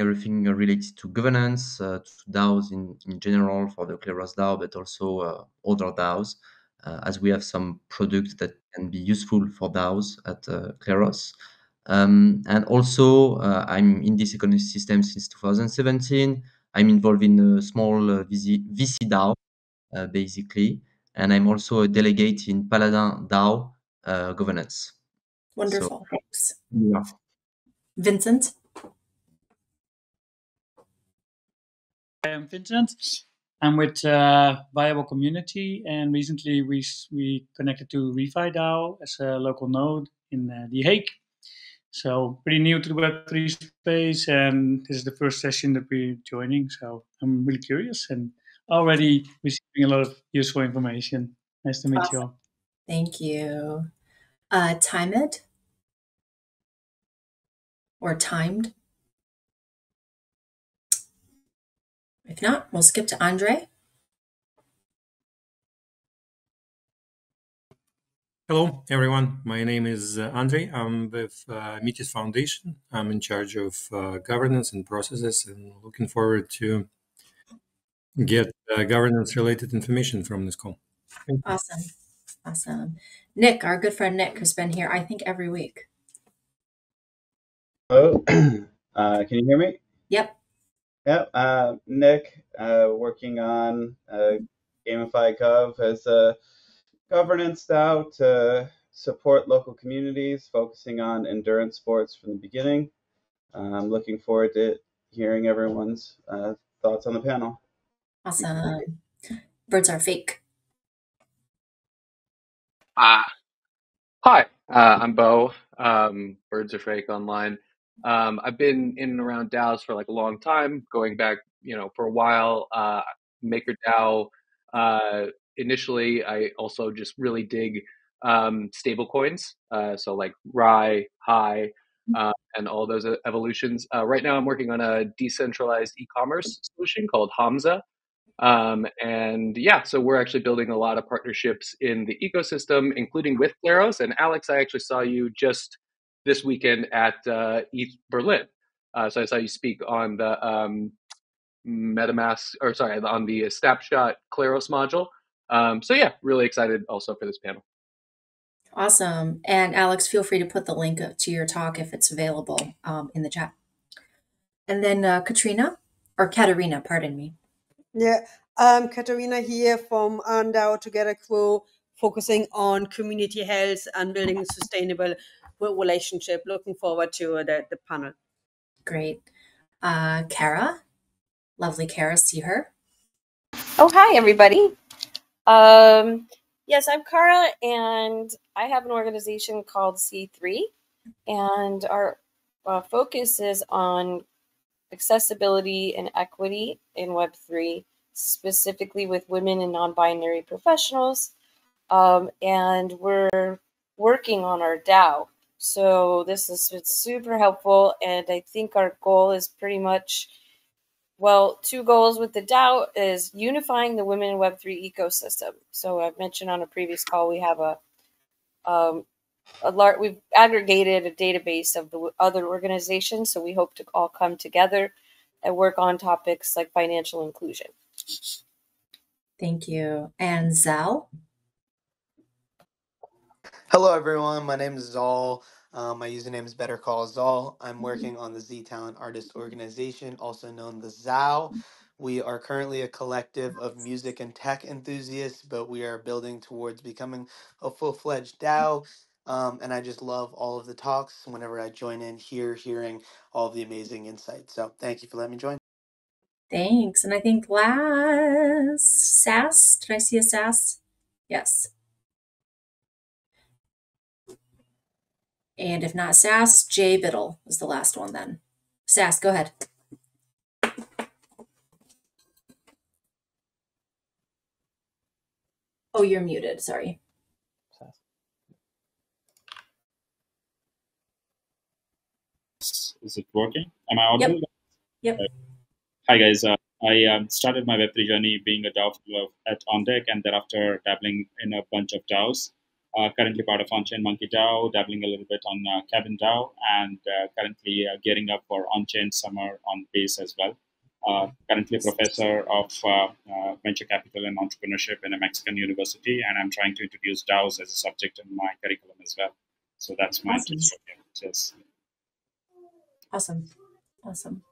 everything related to governance, uh, to DAOs in, in general for the Kleros DAO, but also uh, other DAOs, uh, as we have some products that can be useful for DAOs at uh, Kleros. Um, and also, uh, I'm in this ecosystem since 2017. I'm involved in a small uh, VC, VC DAO, uh, basically, and I'm also a delegate in Paladin DAO uh, governance. Wonderful. So, Thanks. Yeah. Vincent? I'm Vincent. I'm with uh, Viable Community, and recently we we connected to Refi DAO as a local node in uh, The Hague. So pretty new to the Web3 space, and this is the first session that we're joining. So I'm really curious and already receiving a lot of useful information. Nice to meet awesome. you all. Thank you. Uh, or timed? If not, we'll skip to Andre. Hello, everyone. My name is uh, Andre. I'm with uh, Metis Foundation. I'm in charge of uh, governance and processes and looking forward to get uh, governance related information from this call. Awesome. Awesome. Nick, our good friend Nick, has been here, I think, every week. Hello. Uh, can you hear me? Yep. Yep. Uh, Nick, uh, working on uh, Gamify Gov as a governance DAO to support local communities, focusing on endurance sports from the beginning. I'm looking forward to hearing everyone's uh, thoughts on the panel. Awesome. Birds are fake. Uh, hi, uh, I'm Bo. Um, Birds are fake online. Um, I've been in and around DAOs for like a long time, going back, you know, for a while. Uh, MakerDAO uh, initially, I also just really dig um, stable coins. Uh, so like RAI, Hi, uh, and all those evolutions. Uh, right now, I'm working on a decentralized e-commerce solution called Hamza. Um, and yeah, so we're actually building a lot of partnerships in the ecosystem, including with Kleros. And Alex, I actually saw you just this weekend at uh, ETH Berlin. Uh, so I saw you speak on the um, MetaMask, or sorry, on the Snapshot Kleros module. Um, so yeah, really excited also for this panel. Awesome. And Alex, feel free to put the link to your talk if it's available um, in the chat. And then uh, Katrina, or Katerina, pardon me. Yeah, um, Katerina here from RnDAO Together Crew, focusing on community health and building sustainable relationship. Looking forward to the, the panel. Great. Uh, Kara, lovely Kara, see her. Oh, hi, everybody. Um, yes, I'm Kara, and I have an organization called C3, and our uh, focus is on accessibility and equity in Web3, specifically with women and non binary professionals. Um, and we're working on our DAO. So this has been super helpful. And I think our goal is pretty much well, two goals with the DAO is unifying the women in Web3 ecosystem. So I've mentioned on a previous call, we have a um, a large, we've aggregated a database of the other organizations. So we hope to all come together and work on topics like financial inclusion. Thank you. And Zal? Hello, everyone. My name is Zal. Um, my username is Better Call Zal. I'm working on the Z Talent Artist Organization, also known the ZAO. We are currently a collective of music and tech enthusiasts, but we are building towards becoming a full fledged DAO. Um, and I just love all of the talks whenever I join in here, hearing all of the amazing insights. So thank you for letting me join. Thanks. And I think last, SAS, did I see a SAS? Yes. And if not SAS, Jay Biddle is the last one then. SAS, go ahead. Oh, you're muted. Sorry. Is it working? Am I audible? Yep. yep. Hi, guys. Uh, I um, started my Web3 journey being a DAO at OnDeck and thereafter dabbling in a bunch of DAOs. Uh, currently part of on-chain Monkey DAO, dabbling a little bit on uh, Cabin DAO, and uh, currently uh, gearing up for on-chain summer on Base as well. Uh, currently a professor of uh, venture capital and entrepreneurship in a Mexican university, and I'm trying to introduce DAOs as a subject in my curriculum as well. So that's my Awesome. Yes. Awesome. Awesome.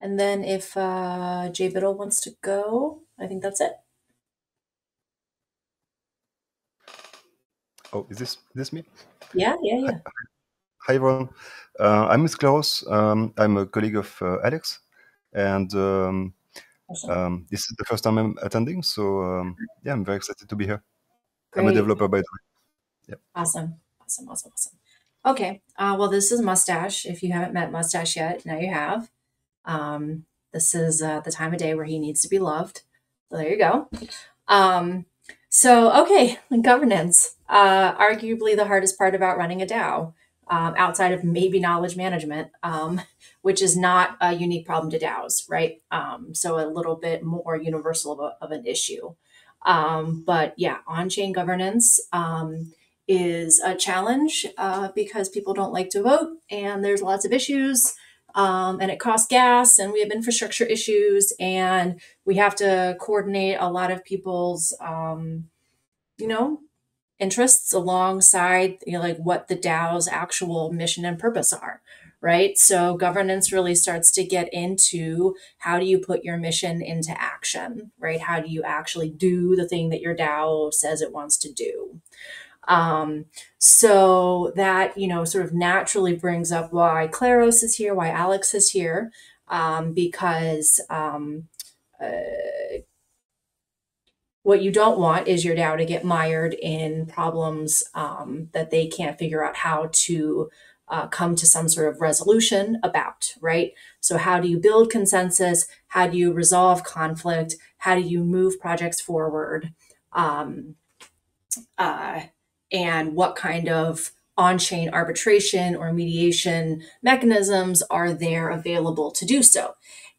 And then if uh, Jay Biddle wants to go, I think that's it. Oh, is this this me? Yeah, yeah, yeah. Hi everyone. Uh, I'm Miss Klaus. Um, I'm a colleague of uh, Alex, and um, um, this is the first time I'm attending. So um, yeah, I'm very excited to be here. I'm a developer, by the way. Yeah. Awesome. Awesome. Awesome. Awesome. Okay. Uh, well, this is Mustache. If you haven't met Mustache yet, now you have. Um, this is uh, the time of day where he needs to be loved. So there you go. So, okay, governance. Uh, arguably the hardest part about running a DAO, um, outside of maybe knowledge management, um, which is not a unique problem to DAOs, right? Um, so, a little bit more universal of, a, of an issue. Um, but yeah, on chain governance um, is a challenge uh, because people don't like to vote and there's lots of issues. Um, and it costs gas, and we have infrastructure issues, and we have to coordinate a lot of people's, um, you know, interests alongside you know, like what the DAO's actual mission and purpose are, right? So governance really starts to get into how do you put your mission into action, right? How do you actually do the thing that your DAO says it wants to do? Um, so that you know sort of naturally brings up why Kleros is here, why Alex is here, um, because um, uh, what you don't want is your DAO to get mired in problems um, that they can't figure out how to uh, come to some sort of resolution about, right? So, how do you build consensus? How do you resolve conflict? How do you move projects forward? Um, uh, and what kind of on chain arbitration or mediation mechanisms are there available to do so?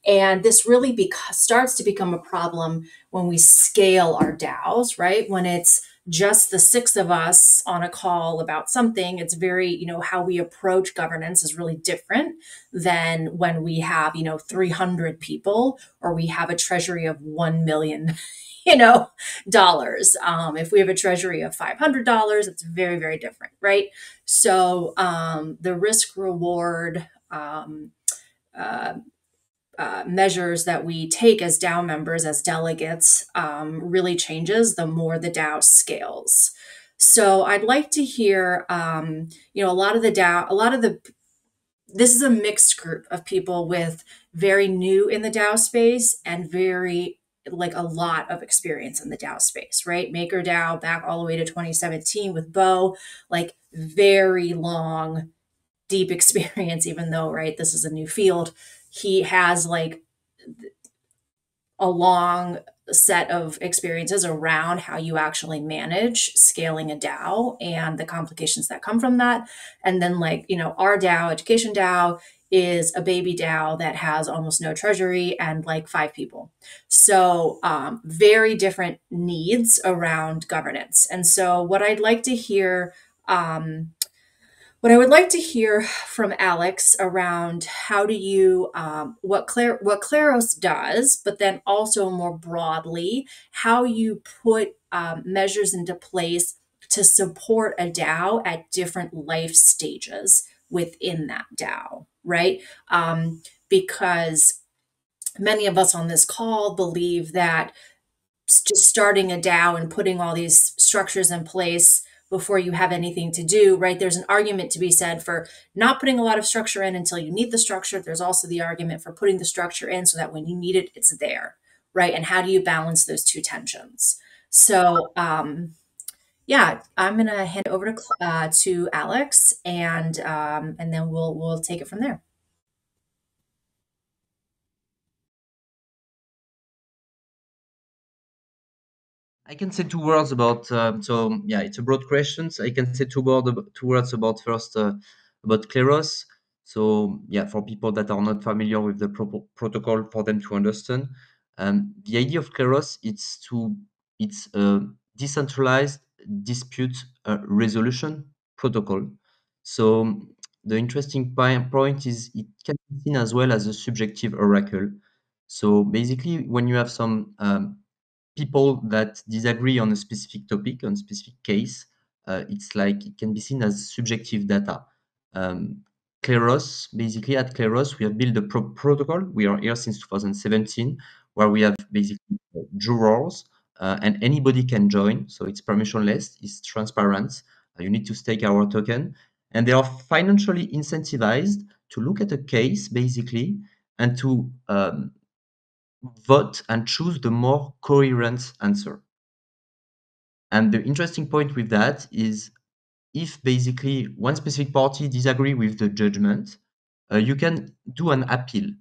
And this really starts to become a problem when we scale our DAOs, right? When it's just the six of us on a call about something, it's very, you know, how we approach governance is really different than when we have, you know, 300 people or we have a treasury of 1 million, you know, dollars. Um, if we have a treasury of $500, it's very, very different, right? So um, the risk reward, um, uh, uh, measures that we take as DAO members, as delegates, um, really changes the more the DAO scales. So I'd like to hear, um, you know, a lot of the DAO, a lot of the, this is a mixed group of people with very new in the DAO space and very like a lot of experience in the DAO space, right? Maker DAO back all the way to 2017 with Bo, like very long, deep experience, even though, right, this is a new field he has like a long set of experiences around how you actually manage scaling a DAO and the complications that come from that. And then, like, you know, our DAO, Education DAO, is a baby DAO that has almost no treasury and like five people. So, um, very different needs around governance. And so, what I'd like to hear um, what I would like to hear from Alex around how do you um, what Claire what Kleros does, but then also more broadly how you put um, measures into place to support a DAO at different life stages within that DAO, right? Um, because many of us on this call believe that just starting a DAO and putting all these structures in place before you have anything to do, right? There's an argument to be said for not putting a lot of structure in until you need the structure. There's also the argument for putting the structure in so that when you need it, it's there, right? And how do you balance those two tensions? So, um, yeah, I'm gonna hand over to uh, to Alex, and um, and then we'll we'll take it from there. I can say two words about. Um, so yeah, it's a broad question. So I can say two two words about first uh, about Kleros. So yeah, for people that are not familiar with the pro- protocol, for them to understand, um, the idea of Kleros it's to it's a decentralized dispute uh, resolution protocol. So the interesting point is it can be seen as well as a subjective oracle. So basically, when you have some um, people that disagree on a specific topic, on a specific case, uh, it's like it can be seen as subjective data. Um, Kleros, basically at Kleros, we have built a pro protocol. We are here since 2017, where we have basically jurors, uh, and anybody can join. So it's permissionless, it's transparent. Uh, you need to stake our token, and they are financially incentivized to look at a case basically and to um, vote and choose the more coherent answer. And the interesting point with that is if basically one specific party disagree with the judgment, uh, you can do an appeal.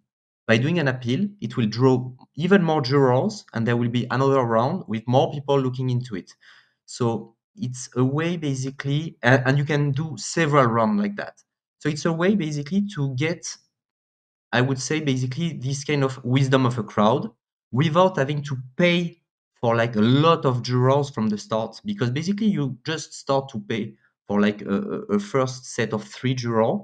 By doing an appeal, it will draw even more jurors, and there will be another round with more people looking into it. So it's a way basically, and, and you can do several rounds like that. So it's a way basically to get, I would say, basically this kind of wisdom of a crowd without having to pay for like a lot of jurors from the start, because basically you just start to pay for like a, a first set of three jurors,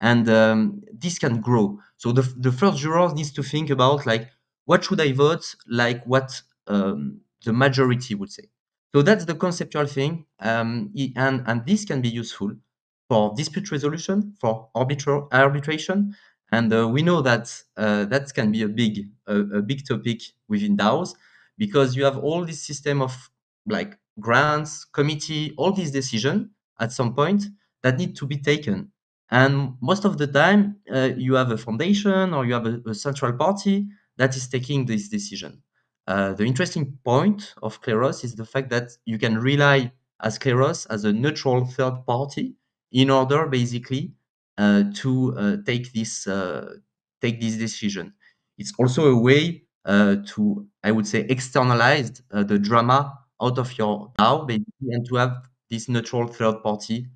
and um, this can grow. So the the first juror needs to think about like what should I vote, like what um, the majority would say. So that's the conceptual thing, um, and and this can be useful for dispute resolution, for arbitra- arbitration, and uh, we know that uh, that can be a big a, a big topic within DAOs because you have all this system of like grants, committee, all these decisions at some point that need to be taken. And most of the time, uh, you have a foundation or you have a, a, central party that is taking this decision. Uh, the interesting point of Kleros is the fact that you can rely as Kleros as a neutral third party in order basically uh, to uh, take this uh, take this decision. It's also a way uh, to, I would say, externalize the drama out of your DAO, basically, and to have this neutral third party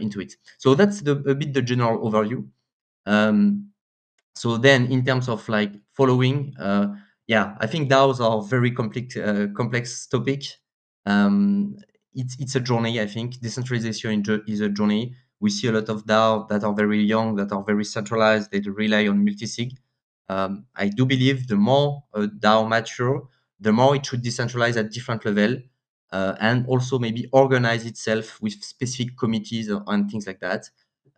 into it. So that's the, a bit the general overview. Um, so then, in terms of like following, uh, yeah, I think DAOs are very complex, uh, complex topic. Um, it's it's a journey. I think decentralization is a journey. We see a lot of DAO that are very young, that are very centralized. They rely on multisig. Um, I do believe the more DAO mature, the more it should decentralize at different level uh, and also maybe organize itself with specific committees and things like that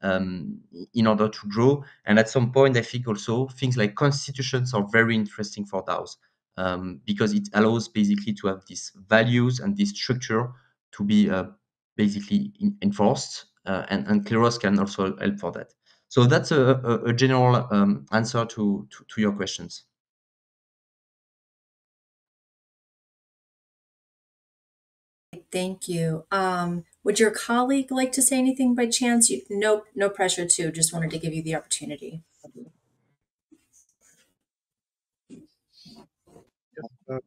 um, in order to grow. And at some point, I think also things like constitutions are very interesting for DAOs um, because it allows basically to have these values and this structure to be uh, basically enforced. Uh, and, and Kleros can also help for that. So that's a, a, a general um, answer to, to, to your questions. Thank you. Um, would your colleague like to say anything by chance? You, no, no pressure to. Just wanted to give you the opportunity. Uh,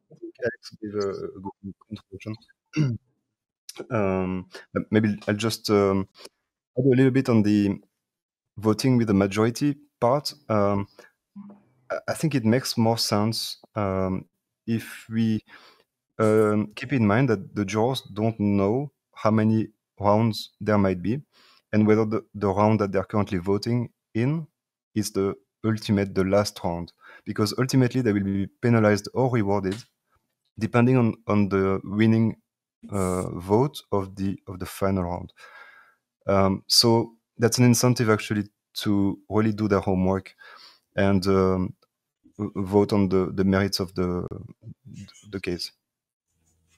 um, maybe I'll just um, add a little bit on the voting with the majority part, um, I think it makes more sense um, if we um, keep in mind that the jurors don't know how many rounds there might be and whether the, the round that they're currently voting in is the ultimate, the last round. Because ultimately they will be penalized or rewarded depending on, on the winning uh, vote of the of the final round. Um, so that's an incentive actually to really do their homework and um, vote on the, the merits of the the case.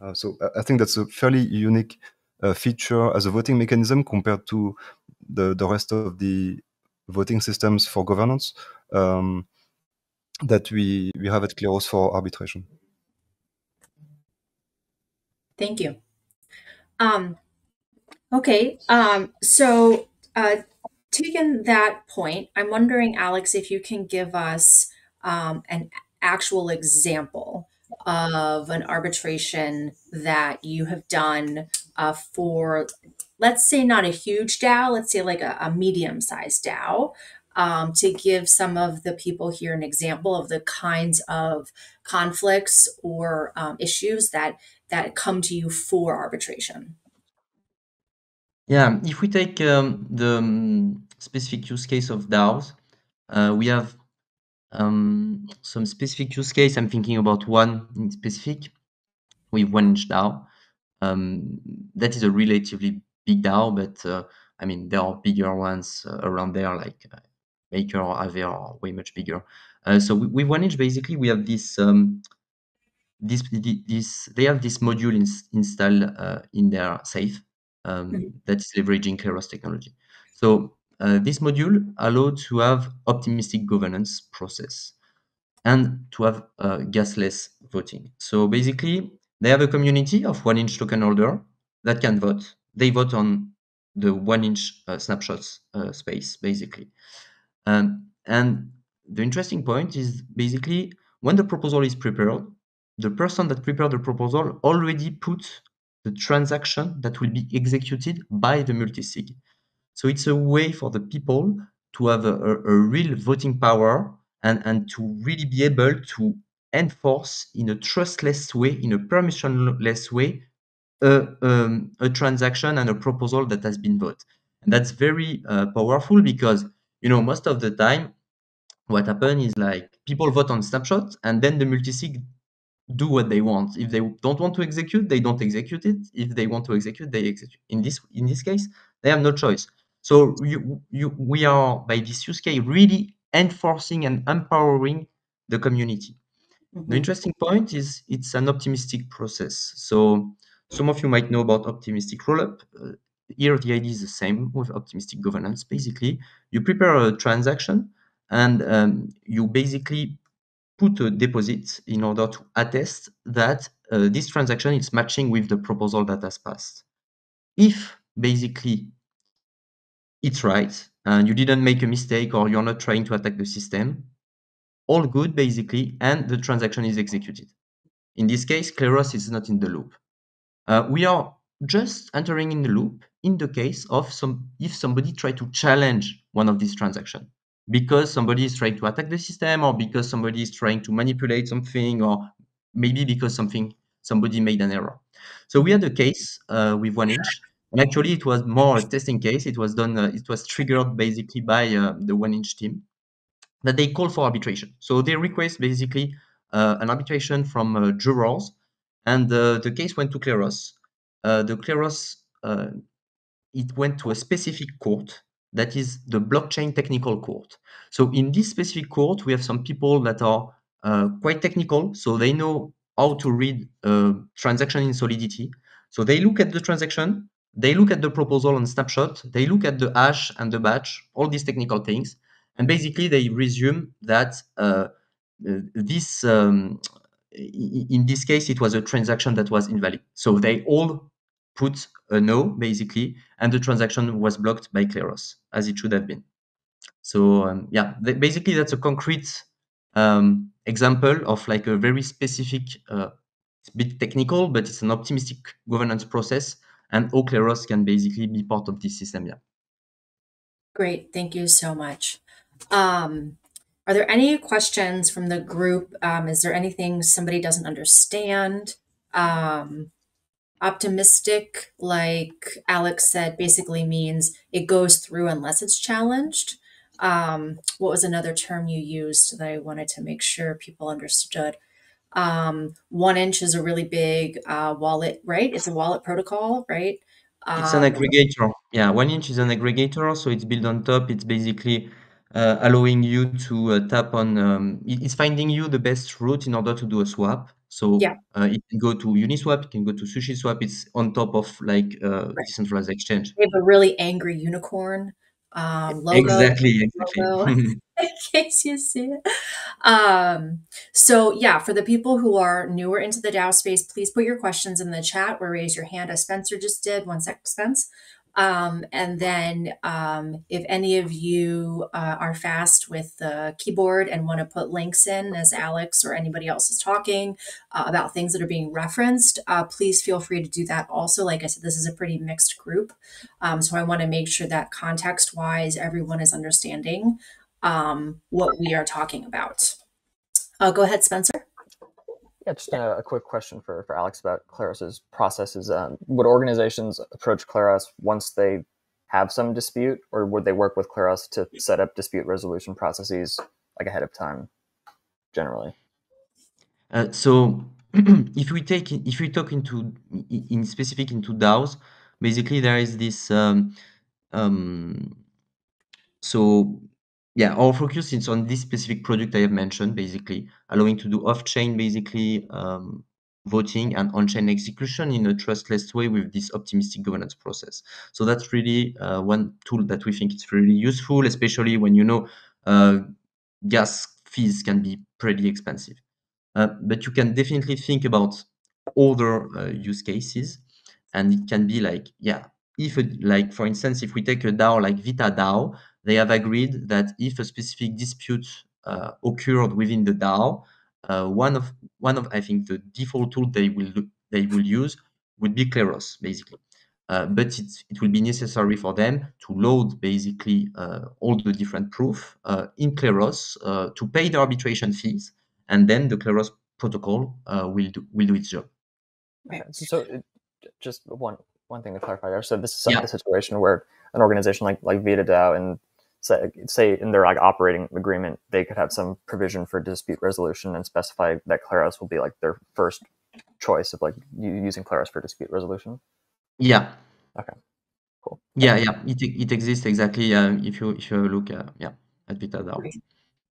Uh, so I think that's a fairly unique uh, feature as a voting mechanism compared to the, the rest of the voting systems for governance um, that we, we have at Kleros for arbitration. Thank you. Um, okay, um, so uh, taken that point, I'm wondering, Alex, if you can give us um, an actual example of an arbitration that you have done uh, for, let's say, not a huge DAO, let's say like a, a medium sized DAO. Um, to give some of the people here an example of the kinds of conflicts or um, issues that that come to you for arbitration. Yeah, if we take um, the um, specific use case of DAOs, uh, we have um, some specific use case. I'm thinking about one in specific with one inch DAO. Um, that is a relatively big DAO, but uh, I mean there are bigger ones uh, around there, like uh, Maker or Aave are way much bigger. Uh, so with, with one inch, basically, we have this um, this this they have this module ins installed uh, in their safe um, Mhm. that is leveraging Kleros technology. So uh, this module allowed to have optimistic governance process and to have uh, gasless voting. So basically, they have a community of one inch token holder that can vote. They vote on the one inch uh, snapshots uh, space, basically. Um, and the interesting point is basically when the proposal is prepared, the person that prepared the proposal already put the transaction that will be executed by the multisig. So it's a way for the people to have a, a, a real voting power and, and to really be able to enforce in a trustless way, in a permissionless way, a, um, a transaction and a proposal that has been voted. And that's very uh, powerful because you know most of the time what happens is like people vote on snapshot and then the multisig do what they want. If they don't want to execute, they don't execute it. If they want to execute, they execute. In this in this case, they have no choice. So you, you, we are by this use case really enforcing and empowering the community. Mhm. The interesting point is it's an optimistic process. So some of you might know about optimistic rollup. Uh, here the idea is the same with optimistic governance. Basically, you prepare a transaction and um, you basically put a deposit in order to attest that uh, this transaction is matching with the proposal that has passed. If basically it's right and you didn't make a mistake or you're not trying to attack the system, all good basically, and the transaction is executed. In this case, Kleros is not in the loop. Uh, we are just entering in the loop in the case of some if somebody try to challenge one of these transactions because somebody is trying to attack the system or because somebody is trying to manipulate something or maybe because something somebody made an error. So we had a case uh, with one inch actually it was more a testing case. It was done, uh, it was triggered basically by uh, the one inch team that they call for arbitration. So they request basically uh, an arbitration from uh, jurors and the case went to Kleros. Uh, the Kleros, uh, it went to a specific court that is the blockchain technical court. So in this specific court, we have some people that are uh, quite technical, so they know how to read uh, transaction in Solidity. So they look at the transaction, they look at the proposal on snapshot, they look at the hash and the batch, all these technical things, and basically they resume that uh, uh this um, in this case, it was a transaction that was invalid. So they all put a no, basically, and the transaction was blocked by Kleros, as it should have been. So um, yeah, th basically that's a concrete um, example of like a very specific, uh, it's a bit technical, but it's an optimistic governance process, and all Kleros can basically be part of this system. Yeah. Great, thank you so much. Um, are there any questions from the group? Um, is there anything somebody doesn't understand? Um, optimistic, like Alex said, basically means it goes through unless it's challenged. Um, what was another term you used that I wanted to make sure people understood? Um, one inch is a really big uh, wallet, right? It's a wallet protocol, right? It's an Um, aggregator. Yeah, one inch is an aggregator, so it's built on top. It's basically uh, allowing you to uh, tap on. Um, it's finding you the best route in order to do a swap. So yeah, uh, it can go to Uniswap, it can go to SushiSwap. It's on top of like uh, right. decentralized exchange. We have a really angry unicorn um, logo. Exactly, Logo. in case you see it. Um, so yeah, for the people who are newer into the DAO space, please put your questions in the chat or raise your hand as Spencer just did. One sec, Spence. Um, and then um, if any of you uh, are fast with the keyboard and want to put links in as Alex or anybody else is talking uh, about things that are being referenced, uh, please feel free to do that also. Like I said, this is a pretty mixed group. Um, so I want to make sure that context wise, everyone is understanding um, what we are talking about. Uh, go ahead, Spencer. Yeah, just a, a, quick question for, for Alex about Kleros's processes. Um, would organizations approach Kleros once they have some dispute, or would they work with Kleros to set up dispute resolution processes like ahead of time, generally? Uh, so, if we take if we talk into in specific into DAOs, basically there is this. Um, um, so yeah, our focus is on this specific product I have mentioned, basically allowing to do off-chain, basically um, voting and on-chain execution in a trustless way with this optimistic governance process. So that's really uh, one tool that we think is really useful, especially when you know uh, gas fees can be pretty expensive. Uh, but you can definitely think about other uh, use cases, and it can be like, yeah, if a, like for instance, if we take a DAO like Vita DAO, they have agreed that if a specific dispute uh, occurred within the DAO, uh, one of one of I think the default tool they will they will use would be Kleros basically. Uh, but it, it will be necessary for them to load basically uh, all the different proof uh, in Kleros uh, to pay the arbitration fees, and then the Kleros protocol will do will do its job. Okay. So, just one one thing to clarify there. So this is yeah. a situation where an organization like like VitaDAO and say, say in their like operating agreement, they could have some provision for dispute resolution and specify that Kleros will be like their first choice of like using Kleros for dispute resolution. Yeah. Okay. Cool. Yeah, yeah, it, it exists exactly. Uh, if you if you look, uh, yeah, at VitaDAO. Great.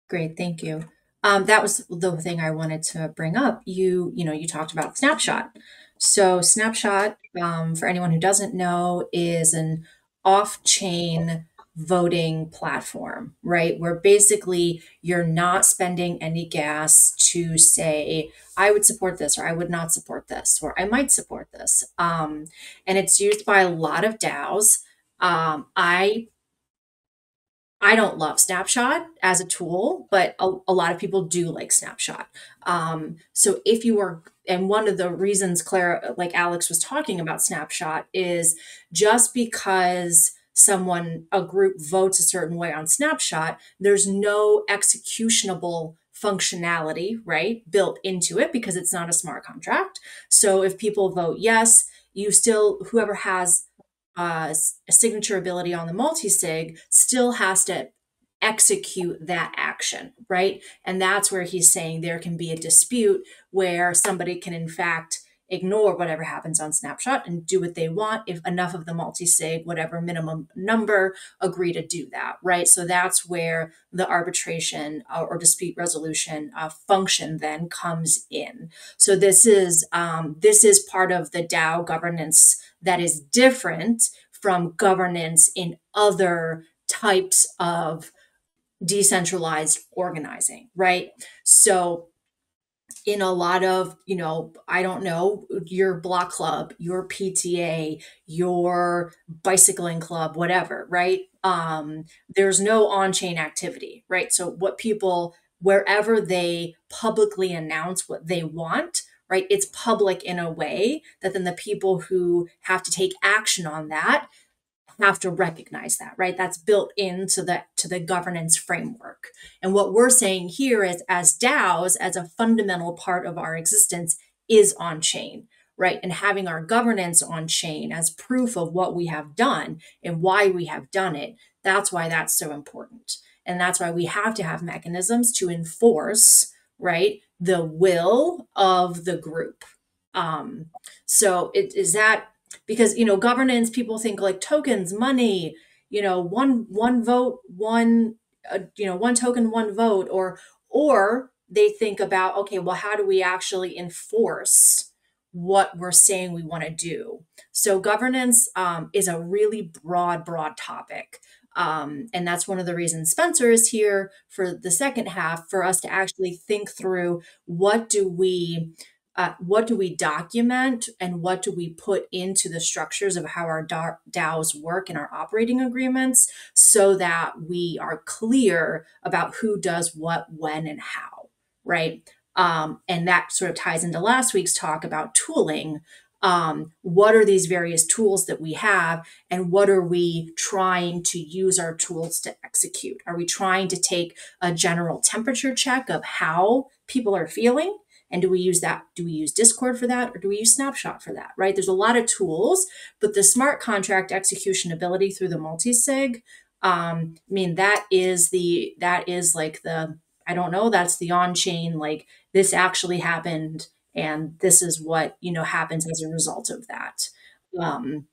Great, thank you. Um, that was the thing I wanted to bring up. You you know you talked about Snapshot. So Snapshot, um, for anyone who doesn't know, is an off-chain voting platform, right? Where basically you're not spending any gas to say, I would support this or I would not support this or I might support this. Um, and it's used by a lot of DAOs. Um, I I don't love Snapshot as a tool, but a, a lot of people do like Snapshot. Um, so if you are, and one of the reasons Claire, like Alex was talking about Snapshot, is just because someone, a group votes a certain way on Snapshot, there's no executionable functionality, right, built into it because it's not a smart contract. So if people vote yes, you still, whoever has uh, a signature ability on the multi-sig still has to execute that action, right? And that's where he's saying there can be a dispute where somebody can, in fact, ignore whatever happens on snapshot and do what they want. If enough of the multi-sig whatever minimum number agree to do that right? So that's where the arbitration uh, or dispute resolution uh, function then comes in. So this is um, this is part of the dao governance that is different from governance in other types of decentralized organizing right? So in a lot of, you know, I don't know, your block club, your PTA, your bicycling club, whatever, right? Um, there's no on chain activity, right? So, what people, wherever they publicly announce what they want, right, it's public in a way that then the people who have to take action on that have to recognize that right? That's built into the to the governance framework. And what we're saying here is as daos as a fundamental part of our existence is on chain right? And having our governance on chain as proof of what we have done and why we have done it that's why that's so important. And that's why we have to have mechanisms to enforce right the will of the group. Um so it is that because you know governance people think like tokens money you know one one vote one uh, you know one token one vote or or they think about okay well how do we actually enforce what we're saying we want to do? So governance um, is a really broad broad topic um, and that's one of the reasons spencer is here for the second half for us to actually think through what do we uh, what do we document and what do we put into the structures of how our DAOs work in our operating agreements so that we are clear about who does what, when, and how, right? Um, and that sort of ties into last week's talk about tooling. Um, what are these various tools that we have, and what are we trying to use our tools to execute? Are we trying to take a general temperature check of how people are feeling? And do we use that? Do we use Discord for that or do we use Snapshot for that? Right? There's a lot of tools, but the smart contract execution ability through the multi-sig, um, I mean, that is the that is like the I don't know, that's the on-chain, like this actually happened and this is what, you know, happens as a result of that. Um,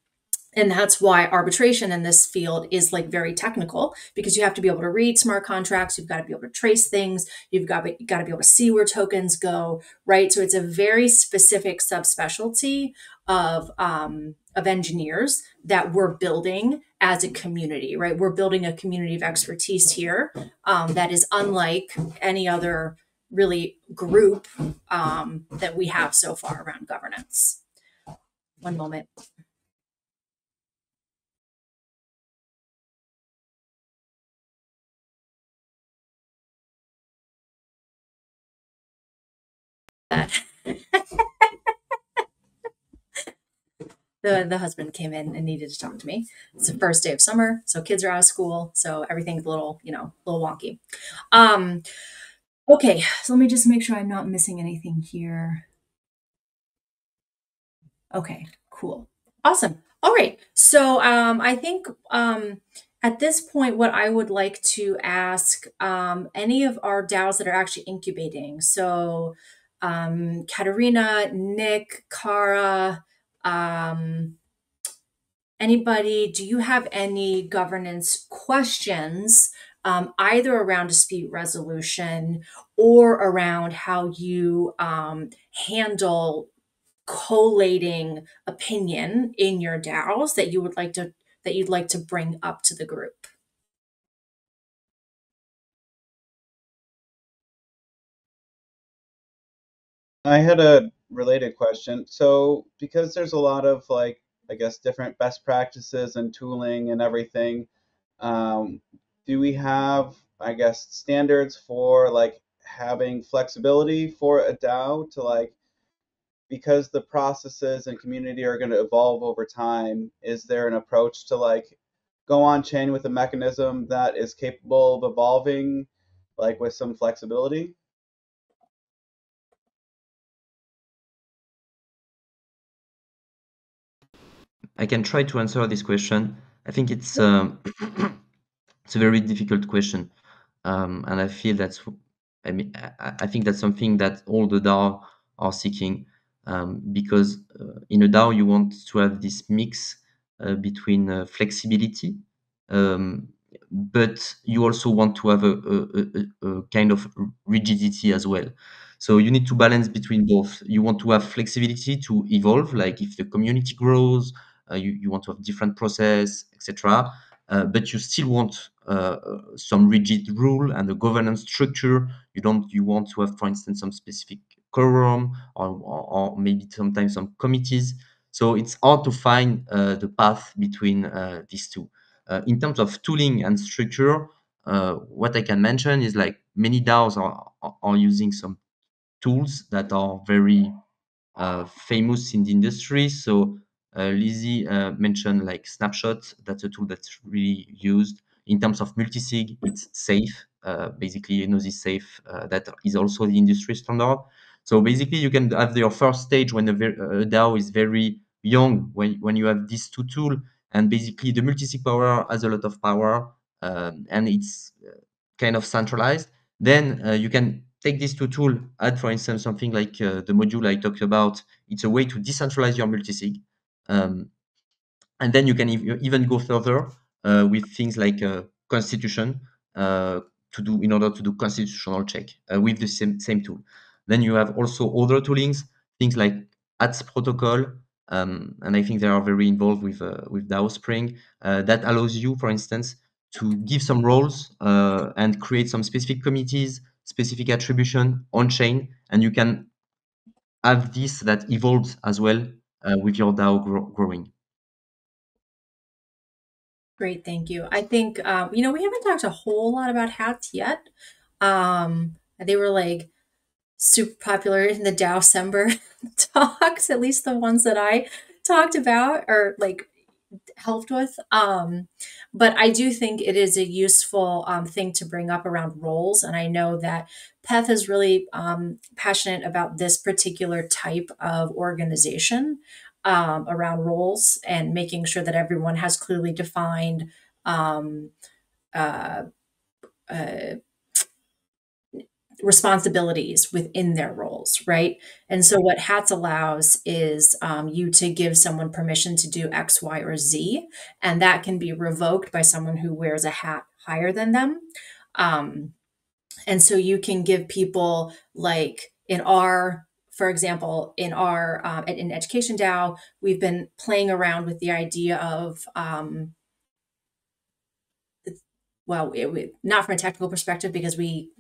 and that's why arbitration in this field is like very technical because you have to be able to read smart contracts you've got to be able to trace things you've got, to, got to be able to see where tokens go right? So it's a very specific subspecialty of um, of engineers that we're building as a community right? We're building a community of expertise here um, that is unlike any other really group um, that we have so far around governance. One moment that. the the husband came in and needed to talk to me. It's the first day of summer, so kids are out of school, so everything's a little, you know, a little wonky. Um, okay, so let me just make sure I'm not missing anything here. Okay, cool, awesome. All right, so um, I think um, at this point, what I would like to ask um, any of our DAOs that are actually incubating. So um, Katerina, Nick, Cara, um, anybody, do you have any governance questions, um, either around dispute resolution or around how you um, handle collating opinion in your DAOs that you would like to that you'd like to bring up to the group? I had a related question. So, because there's a lot of like, I guess, different best practices and tooling and everything, um, do we have, I guess, standards for like having flexibility for a DAO to like, because the processes and community are going to evolve over time, is there an approach to like go on chain with a mechanism that is capable of evolving, like with some flexibility? I can try to answer this question. I think it's um, it's a very difficult question, um, and I feel that's I mean I, I, think that's something that all the DAO are seeking um, because uh, in a DAO you want to have this mix uh, between uh, flexibility, um, but you also want to have a, a, a, a kind of rigidity as well. So you need to balance between both. You want to have flexibility to evolve, like if the community grows, uh, you, you want to have different process, etc. Uh, but you still want uh, some rigid rule and a governance structure. You don't. You want to have, for instance, some specific quorum or, or, or maybe sometimes some committees. So it's hard to find uh, the path between uh, these two. Uh, in terms of tooling and structure, what I can mention is like many DAOs are, are using some tools that are very famous in the industry. So uh, Lizzie uh, mentioned like snapshot. That's a tool that's really used in terms of multisig. It's safe. Uh, basically, you know this safe that is also the industry standard. So basically, you can have your first stage when a, a DAO is very young, when, when you have these two tools, and basically the multisig power has a lot of power, um, and it's kind of centralized. Then uh, you can take these two tools, add, for instance, something like uh, the module I talked about. It's a way to decentralize your multisig. Um, and then you can even go further uh, with things like uh, constitution uh, to do in order to do constitutional check uh, with the same, same tool. Then you have also other toolings, things like Hats protocol, um, and I think they are very involved with uh, with DAO Spring uh, that allows you, for instance, to give some roles and create some specific committees, specific attribution on chain, and you can have this that evolves as well uh, with your DAO gro growing. Great, thank you. I think, um, you know, we haven't talked a whole lot about hats yet. Um, they were like super popular in the DAO Sember talks, at least the ones that I talked about, or like helped with. Um, but I do think it is a useful um, thing to bring up around roles. And I know that Peth is really um, passionate about this particular type of organization um, around roles and making sure that everyone has clearly defined um, uh, uh, responsibilities within their roles, right? And so what Hats allows is um, you to give someone permission to do X, Y, or Z, and that can be revoked by someone who wears a hat higher than them. Um, and so you can give people like in our for example, in our um, in Education DAO, we've been playing around with the idea of um, well, it, not from a technical perspective because we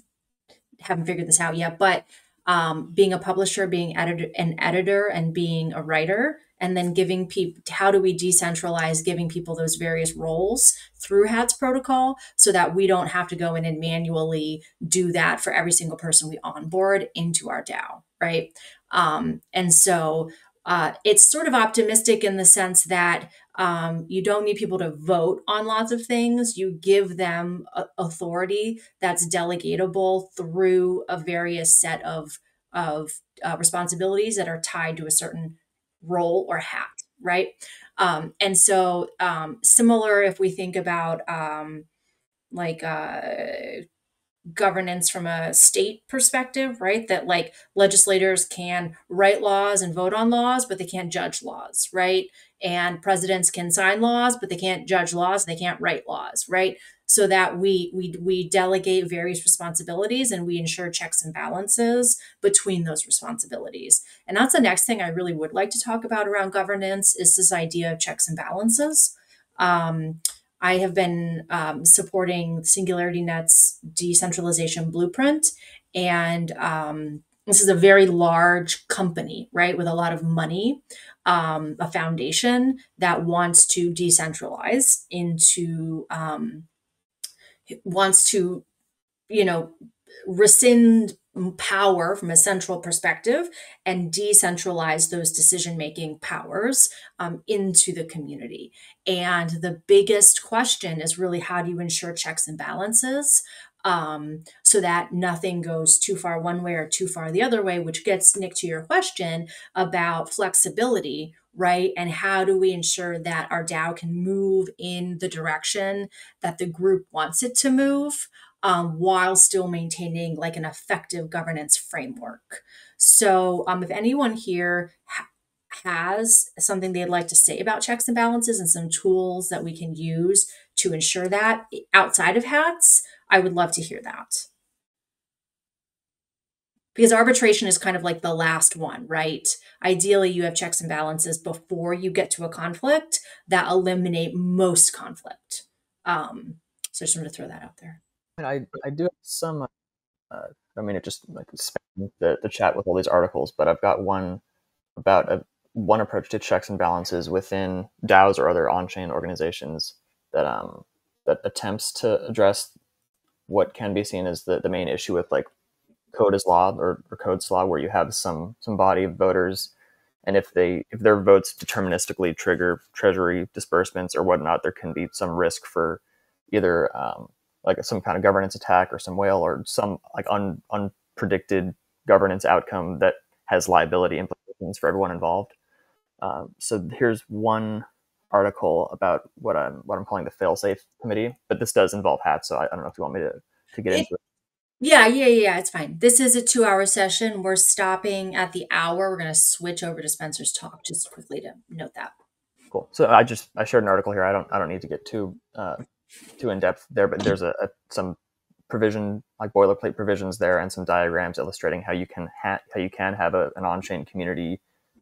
haven't figured this out yet, but um, being a publisher, being editor, an editor, and being a writer, and then giving people how do we decentralize giving people those various roles through Hats protocol so that we don't have to go in and manually do that for every single person we onboard into our DAO, right? Um, and so uh, it's sort of optimistic in the sense that um, you don't need people to vote on lots of things. You give them a, authority that's delegatable through a various set of of uh, responsibilities that are tied to a certain role or hat, right? Um, and so, um, similar if we think about um, like uh, governance from a state perspective, right? That like legislators can write laws and vote on laws, but they can't judge laws, right? And presidents can sign laws, but they can't judge laws, they can't write laws, right? So that we we we delegate various responsibilities and we ensure checks and balances between those responsibilities. And that's the next thing I really would like to talk about around governance is this idea of checks and balances. Um, I have been um, supporting SingularityNET's decentralization blueprint. And um, this is a very large company, right, with a lot of money, um, a foundation that wants to decentralize into, um, wants to, you know, rescind power from a central perspective and decentralize those decision making powers um, into the community. And the biggest question is really how do you ensure checks and balances um, so that nothing goes too far one way or too far the other way, which gets Nick to your question about flexibility, right? And how do we ensure that our DAO can move in the direction that the group wants it to move? um, while still maintaining like an effective governance framework. So, um, if anyone here ha- has something they'd like to say about checks and balances and some tools that we can use to ensure that outside of hats, I would love to hear that. Because arbitration is kind of like the last one, right? Ideally, you have checks and balances before you get to a conflict that eliminate most conflict. Um, so just wanted to throw that out there. I I do have some. Uh, I mean, it just like the the chat with all these articles, but I've got one about a, one approach to checks and balances within DAOs or other on-chain organizations that um that attempts to address what can be seen as the, the main issue with like code is law or, or code's law where you have some some body of voters and if they if their votes deterministically trigger treasury disbursements or whatnot there can be some risk for either um, like some kind of governance attack or some whale or some like un, unpredicted governance outcome that has liability implications for everyone involved. Uh, so here's one article about what I'm what I'm calling the failsafe committee, but this does involve hats, so I, I don't know if you want me to to get it, into it. Yeah, yeah, yeah, it's fine. This is a two-hour session. We're stopping at the hour. We're going to switch over to Spencer's talk just quickly to note that. Cool. So I just I shared an article here. I don't I don't need to get too uh, too in depth there, but there's a, a, some provision like boilerplate provisions there and some diagrams illustrating how you can ha- how you can have a, an on-chain community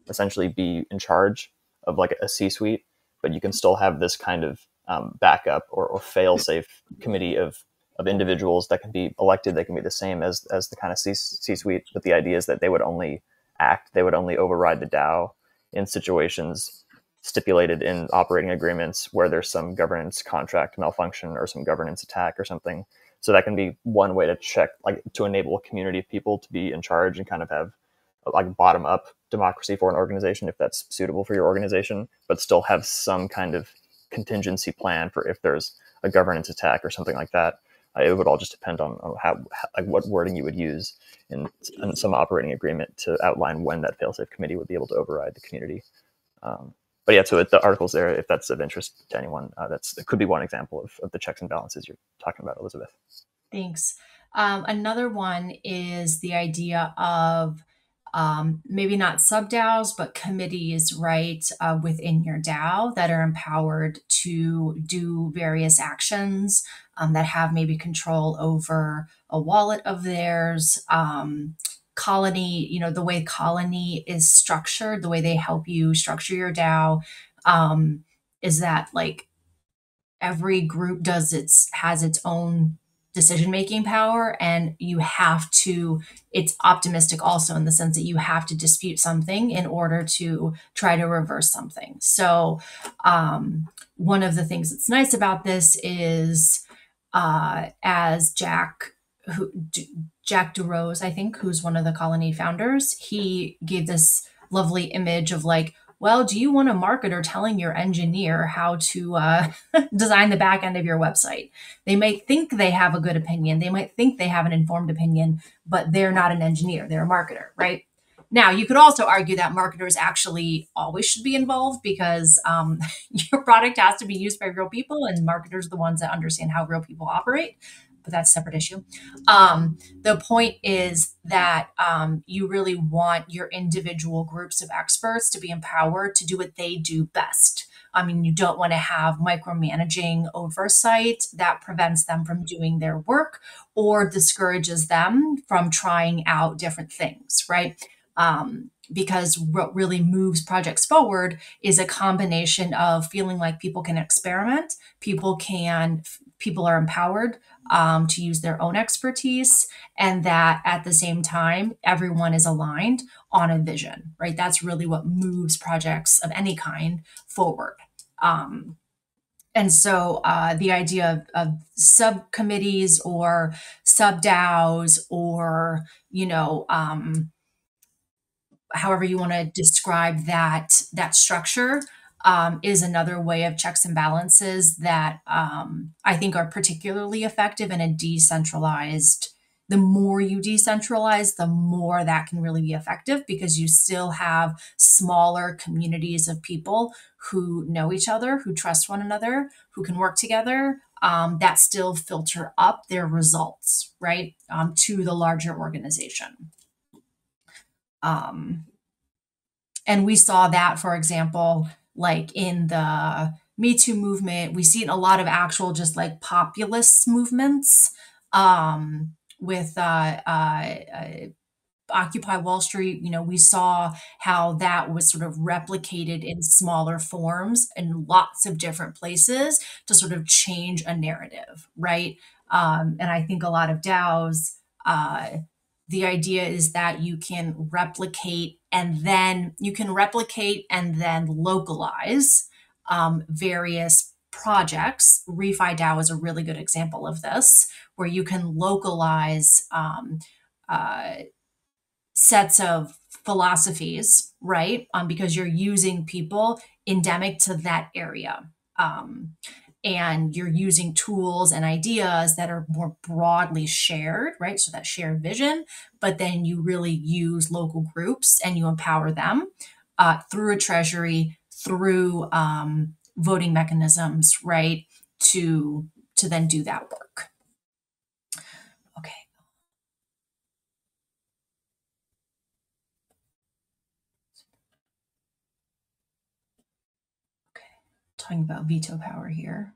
essentially be in charge of like a C-suite, but you can still have this kind of um, backup or, or fail-safe committee of of individuals that can be elected. They can be the same as as the kind of C- C-suite, but the idea is that they would only act, they would only override the DAO in situations stipulated in operating agreements where there's some governance contract malfunction or some governance attack or something. So that can be one way to check, like to enable a community of people to be in charge and kind of have like bottom up democracy for an organization if that's suitable for your organization, but still have some kind of contingency plan for if there's a governance attack or something like that. Uh, it would all just depend on, on how, how, like what wording you would use in, in, some operating agreement to outline when that failsafe committee would be able to override the community. Um, but yeah, so the articles there, if that's of interest to anyone, uh, that's it could be one example of, of the checks and balances you're talking about, Elizabeth. Thanks. Um, another one is the idea of um, maybe not sub DAOs, but committees, right, uh, within your DAO that are empowered to do various actions um, that have maybe control over a wallet of theirs. Um, colony, you know, the way colony is structured, the way they help you structure your DAO, um, is that like every group does its has its own decision making power and you have to it's optimistic also in the sense that you have to dispute something in order to try to reverse something. So um, one of the things that's nice about this is uh, as jack who Jack du Rose i think who's one of the colony founders he gave this lovely image of like well, do you want a marketer telling your engineer how to uh, design the back end of your website? They might think they have a good opinion. They might think they have an informed opinion, but they're not an engineer. They're a marketer, right? Now, you could also argue that marketers actually always should be involved because um, your product has to be used by real people, and marketers are the ones that understand how real people operate but that's a separate issue. Um, the point is that um, you really want your individual groups of experts to be empowered to do what they do best. I mean, you don't want to have micromanaging oversight that prevents them from doing their work or discourages them from trying out different things, right? Um, because what really moves projects forward is a combination of feeling like people can experiment, people can, people are empowered um, to use their own expertise and that at the same time everyone is aligned on a vision right? That's really what moves projects of any kind forward. Um, and so uh, the idea of, of, subcommittees or sub DAOs or you know um, however you want to describe that that structure um, is another way of checks and balances that um, I think are particularly effective in a decentralized. The more you decentralize, the more that can really be effective because you still have smaller communities of people who know each other, who trust one another, who can work together, um, that still filter up their results, right, um, to the larger organization. Um, and we saw that, for example, like in the Me Too movement. We see it in a lot of actual just like populist movements um, with uh, uh, uh, Occupy Wall Street. You know, we saw how that was sort of replicated in smaller forms in lots of different places to sort of change a narrative, right? Um, and I think a lot of DAOs uh, the idea is that you can replicate and then you can replicate and then localize um, various projects. ReFi DAO is a really good example of this, where you can localize um, uh, sets of philosophies, right? Um, because you're using people endemic to that area. Um, and you're using tools and ideas that are more broadly shared, right? So that shared vision, but then you really use local groups and you empower them uh, through a treasury, through um, voting mechanisms, right? To to then do that work. Okay. Talking about veto power here.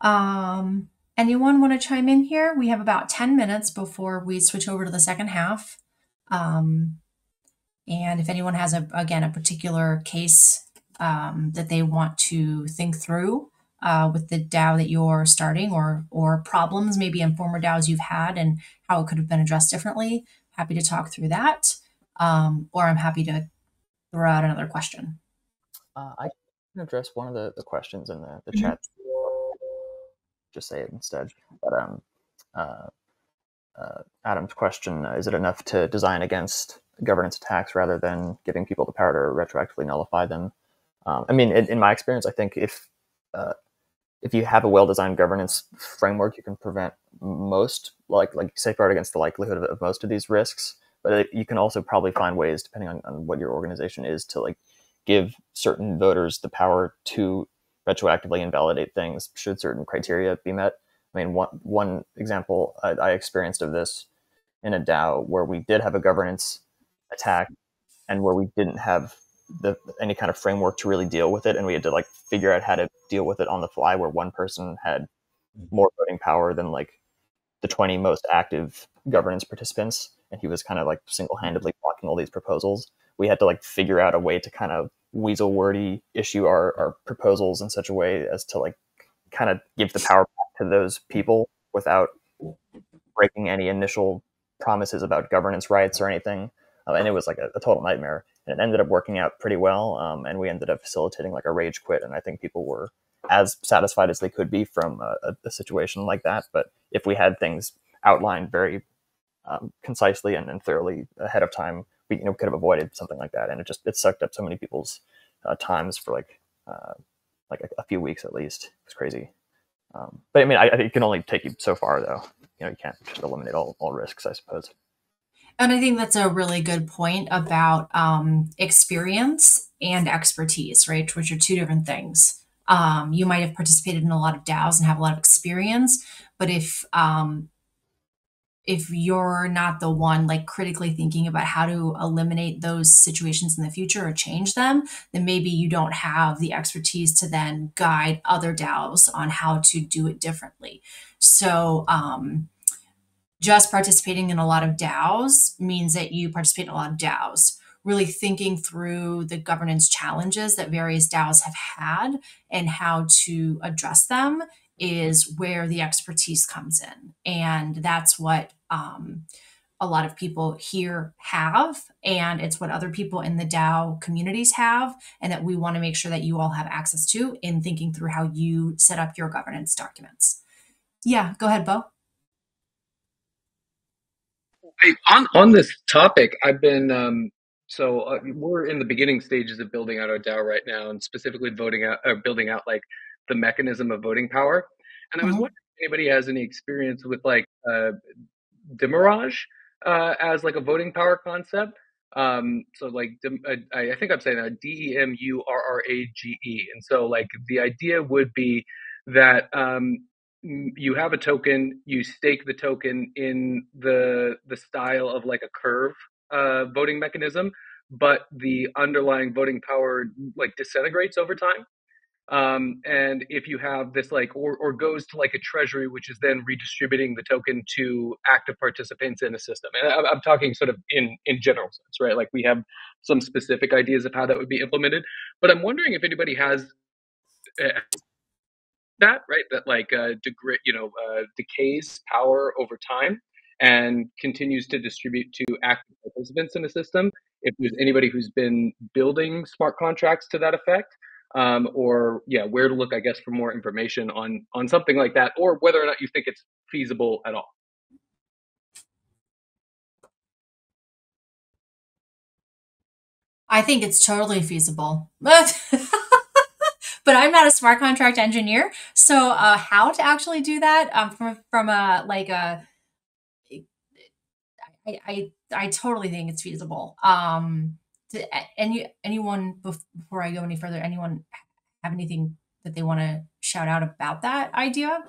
Um, anyone want to chime in here? We have about 10 minutes before we switch over to the second half. Um, and if anyone has, a, again, a particular case um, that they want to think through uh, with the DAO that you're starting or, or problems maybe in former DAOs you've had and how it could have been addressed differently, happy to talk through that. Um, or I'm happy to throw out another question. Uh, I can address one of the, the questions in the, the mm-hmm. chat. Just say it instead. But um, uh, uh, Adam's question: uh, Is it enough to design against governance attacks rather than giving people the power to retroactively nullify them? Um, I mean, in, in, my experience, I think if uh, if you have a well-designed governance framework, you can prevent most, like like safeguard against the likelihood of, of most of these risks. But you can also probably find ways, depending on, on what your organization is, to like give certain voters the power to retroactively invalidate things should certain criteria be met. I mean, one one example I, I experienced of this in a DAO where we did have a governance attack and where we didn't have the, any kind of framework to really deal with it, and we had to like figure out how to deal with it on the fly, where one person had mm-hmm. more voting power than like the 20 most active governance participants, and he was kind of like single-handedly blocking all these proposals. We had to like figure out a way to kind of weasel wordy issue our, our proposals in such a way as to like kind of give the power back to those people without breaking any initial promises about governance rights or anything. Uh, and it was like a, a, total nightmare. And it ended up working out pretty well. Um, and we ended up facilitating like a rage quit. And I think people were as satisfied as they could be from a, a situation like that. But if we had things outlined very um, concisely and, and, thoroughly ahead of time, we you know could have avoided something like that. And it just it sucked up so many people's uh, times for like uh, like a, a, few weeks at least. It was crazy. Um, but I mean, I, I, think it can only take you so far, though. You know, you can't eliminate all, all risks, I suppose. And I think that's a really good point about um, experience and expertise, right? Which are two different things. Um, you might have participated in a lot of DAOs and have a lot of experience, but if um, if you're not the one like critically thinking about how to eliminate those situations in the future or change them, then maybe you don't have the expertise to then guide other DAOs on how to do it differently. So, um, just participating in a lot of DAOs means that you participate in a lot of DAOs. Really thinking through the governance challenges that various DAOs have had and how to address them is where the expertise comes in. And that's what um, a lot of people here have. And it's what other people in the DAO communities have. And that we want to make sure that you all have access to in thinking through how you set up your governance documents. Yeah, go ahead, Bo. Hey, on on this topic, I've been um, so uh, we're in the beginning stages of building out our DAO right now, and specifically voting out, or building out like the mechanism of voting power. And I was mm-hmm. wondering if anybody has any experience with like uh, demurrage uh, as like a voting power concept. Um, so like uh, I, I think I'm saying that D E M U R R A G E, and so like the idea would be that um, you have a token, you stake the token in the the style of like a curve uh, voting mechanism, but the underlying voting power like disintegrates over time. Um, and if you have this like or, or goes to like a treasury which is then redistributing the token to active participants in the system. And I, i'm talking sort of in in general sense right? Like we have some specific ideas of how that would be implemented. But i'm wondering if anybody has uh, that right? That like uh, you know uh, decays power over time and continues to distribute to active participants in the system. If there's anybody who's been building smart contracts to that effect um, or yeah, where to look, I guess, for more information on on something like that, or whether or not you think it's feasible at all. I think it's totally feasible, but but I'm not a smart contract engineer, so uh, how to actually do that um, from from a like a I, I I totally think it's feasible. Um, to any anyone before I go any further, anyone have anything that they want to shout out about that idea?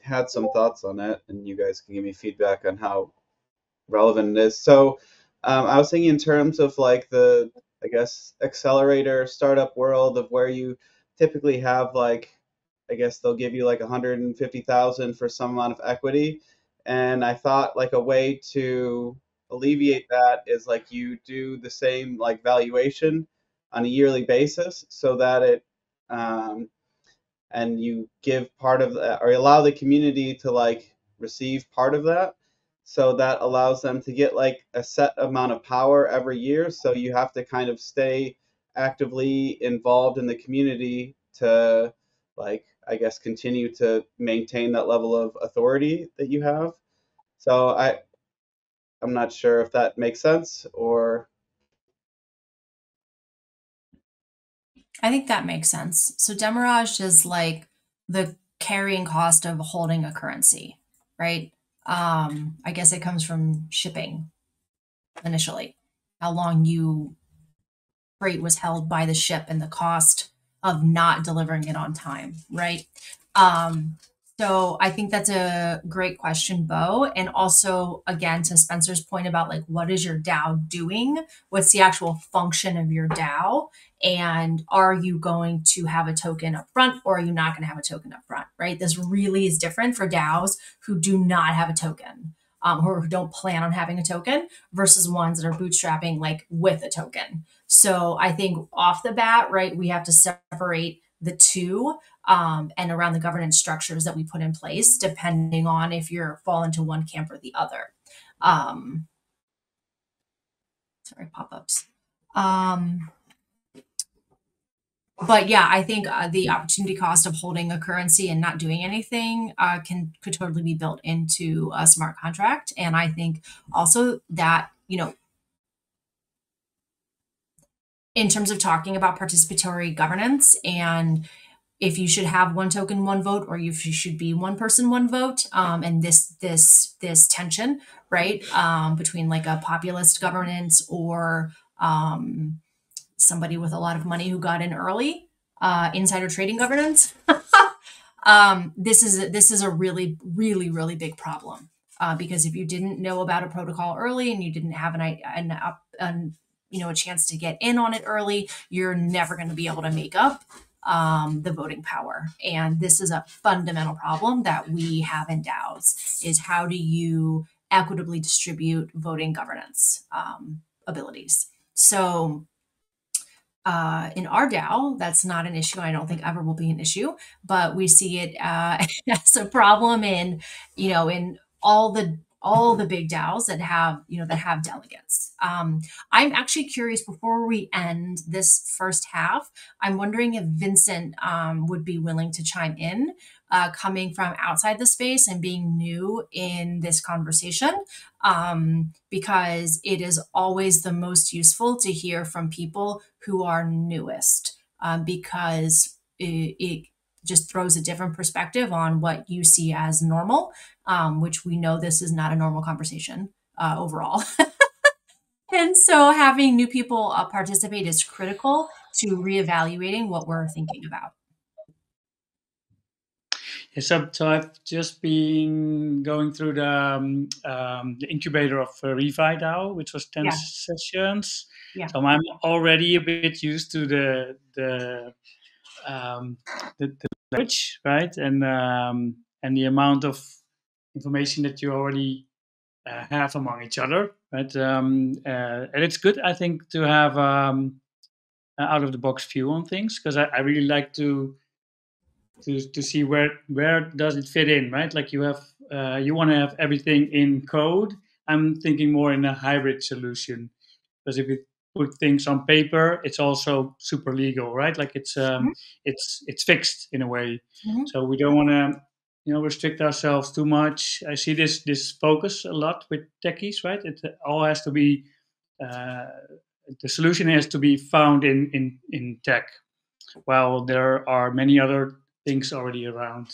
Had some thoughts on it, and you guys can give me feedback on how relevant it is. So, um, I was thinking in terms of like the, I guess, accelerator startup world of where you typically have like, I guess they'll give you like 150,000 for some amount of equity and I thought like a way to alleviate that is like you do the same like valuation on a yearly basis so that it um, and you give part of that or allow the community to like receive part of that. So that allows them to get like a set amount of power every year. So you have to kind of stay actively involved in the community to like I guess, continue to maintain that level of authority that you have. So I, I'm not sure if that makes sense or. I think that makes sense. So demurrage is like the carrying cost of holding a currency, right? Um, I guess it comes from shipping initially, how long you freight was held by the ship and the cost of not delivering it on time, right? Um, so I think that's a great question, Bo. And also, again, to Spencer's point about like, what is your DAO doing? What's the actual function of your DAO? And are you going to have a token up front or are you not going to have a token up front, right? This really is different for DAOs who do not have a token. Um, or who don't plan on having a token versus ones that are bootstrapping like with a token. So I think off the bat, right, we have to separate the two um, and around the governance structures that we put in place, depending on if you're fall into one camp or the other. Um, sorry, pop ups. Um, but yeah, I think uh, the opportunity cost of holding a currency and not doing anything uh, can could totally be built into a smart contract. And I think also that you know in terms of talking about participatory governance and if you should have one token one vote or if you should be one person one vote um, and this this this tension right um, between like a populist governance or um, somebody with a lot of money who got in early uh, insider trading governance um, this is this is a really really really big problem uh, because if you didn't know about a protocol early and you didn't have an, an, an you know a chance to get in on it early you're never going to be able to make up um, the voting power and this is a fundamental problem that we have in daos is how do you equitably distribute voting governance um, abilities so uh, in our DAO, that's not an issue. I don't think ever will be an issue, but we see it uh, as a problem in, you know, in all the all the big DAOs that have, you know, that have delegates. Um, I'm actually curious before we end this first half, I'm wondering if Vincent um, would be willing to chime in, uh, coming from outside the space and being new in this conversation, um, because it is always the most useful to hear from people who are newest, um, because it, it just throws a different perspective on what you see as normal, um, which we know this is not a normal conversation uh, overall. and so having new people uh, participate is critical to reevaluating what we're thinking about. Yeah, so, so I've just been going through the, um, um, the incubator of uh, ReFi DAO, which was 10 Yeah. sessions. Yeah. So I'm already a bit used to the the um, the, the language, right? And um, and the amount of information that you already uh, have among each other, right? Um, uh, and it's good, I think, to have um, out of the box view on things because I, I really like to to to see where where does it fit in, right? Like you have uh, you want to have everything in code. I'm thinking more in a hybrid solution because if you put things on paper, it's also super legal, right? Like it's um, Mhm. it's it's fixed in a way. Mhm. So we don't want to you know restrict ourselves too much. I see this this focus a lot with techies, right? It all has to be uh, the solution has to be found in in in tech. While there are many other things already around,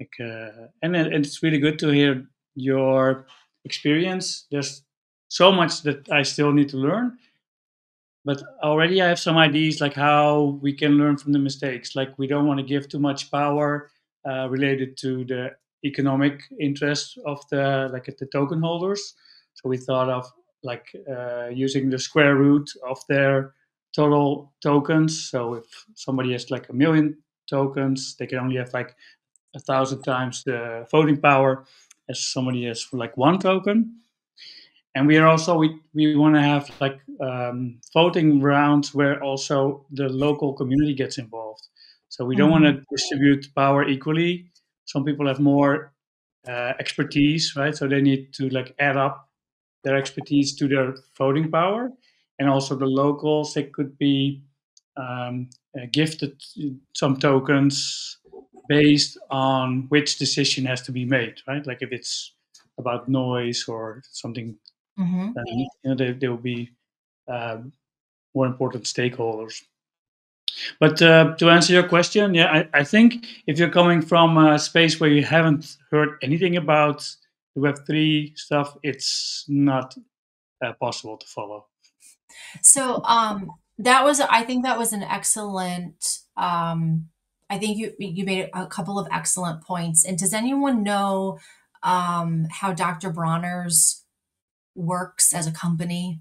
like uh, and it- it's really good to hear your experience. There's so much that I still need to learn, but already I have some ideas like how we can learn from the mistakes. Like we don't want to give too much power uh, related to the economic interest of the like the token holders. So we thought of like uh, using the square root of their total tokens. So if somebody has like a million tokens, they can only have like a thousand times the voting power as somebody has for like one token and we are also we, we want to have like um, voting rounds where also the local community gets involved. So we don't want to distribute power equally. Some people have more uh, expertise right? So they need to like add up their expertise to their voting power. And also the locals they could be um, uh, gifted some tokens based on which decision has to be made right? Like if it's about noise or something Mhm. And you know, they, they will be um, more important stakeholders. But uh, to answer your question, yeah, I, I think if you're coming from a space where you haven't heard anything about the Web3 stuff, it's not uh, possible to follow. So um, that was, I think that was an excellent. Um, I think you you made a couple of excellent points. And does anyone know um, how Dr. Bronner's works as a company?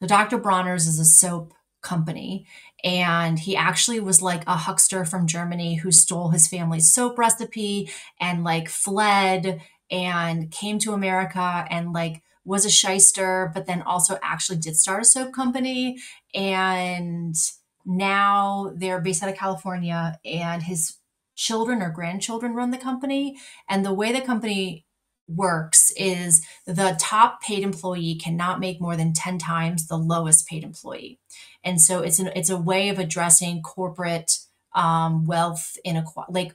The Dr. Bronner's is a soap company, and he actually was like a huckster from Germany who stole his family's soap recipe and like fled and came to America and like was a shyster, but then also actually did start a soap company. And now they're based out of California, and his children or grandchildren run the company. And the way the company works is the top paid employee cannot make more than 10 times the lowest paid employee. And so it's an it's a way of addressing corporate um, wealth inequality, like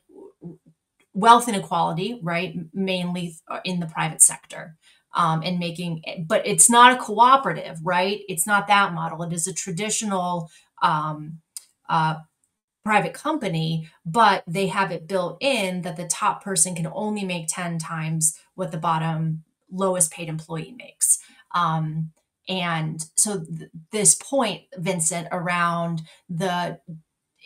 wealth inequality, right? Mainly in the private sector. Um, and making, but it's not a cooperative, right? It's not that model. It is a traditional um, uh, private company, but they have it built in that the top person can only make 10 times what the bottom lowest paid employee makes. Um, and so th- this point, Vincent, around the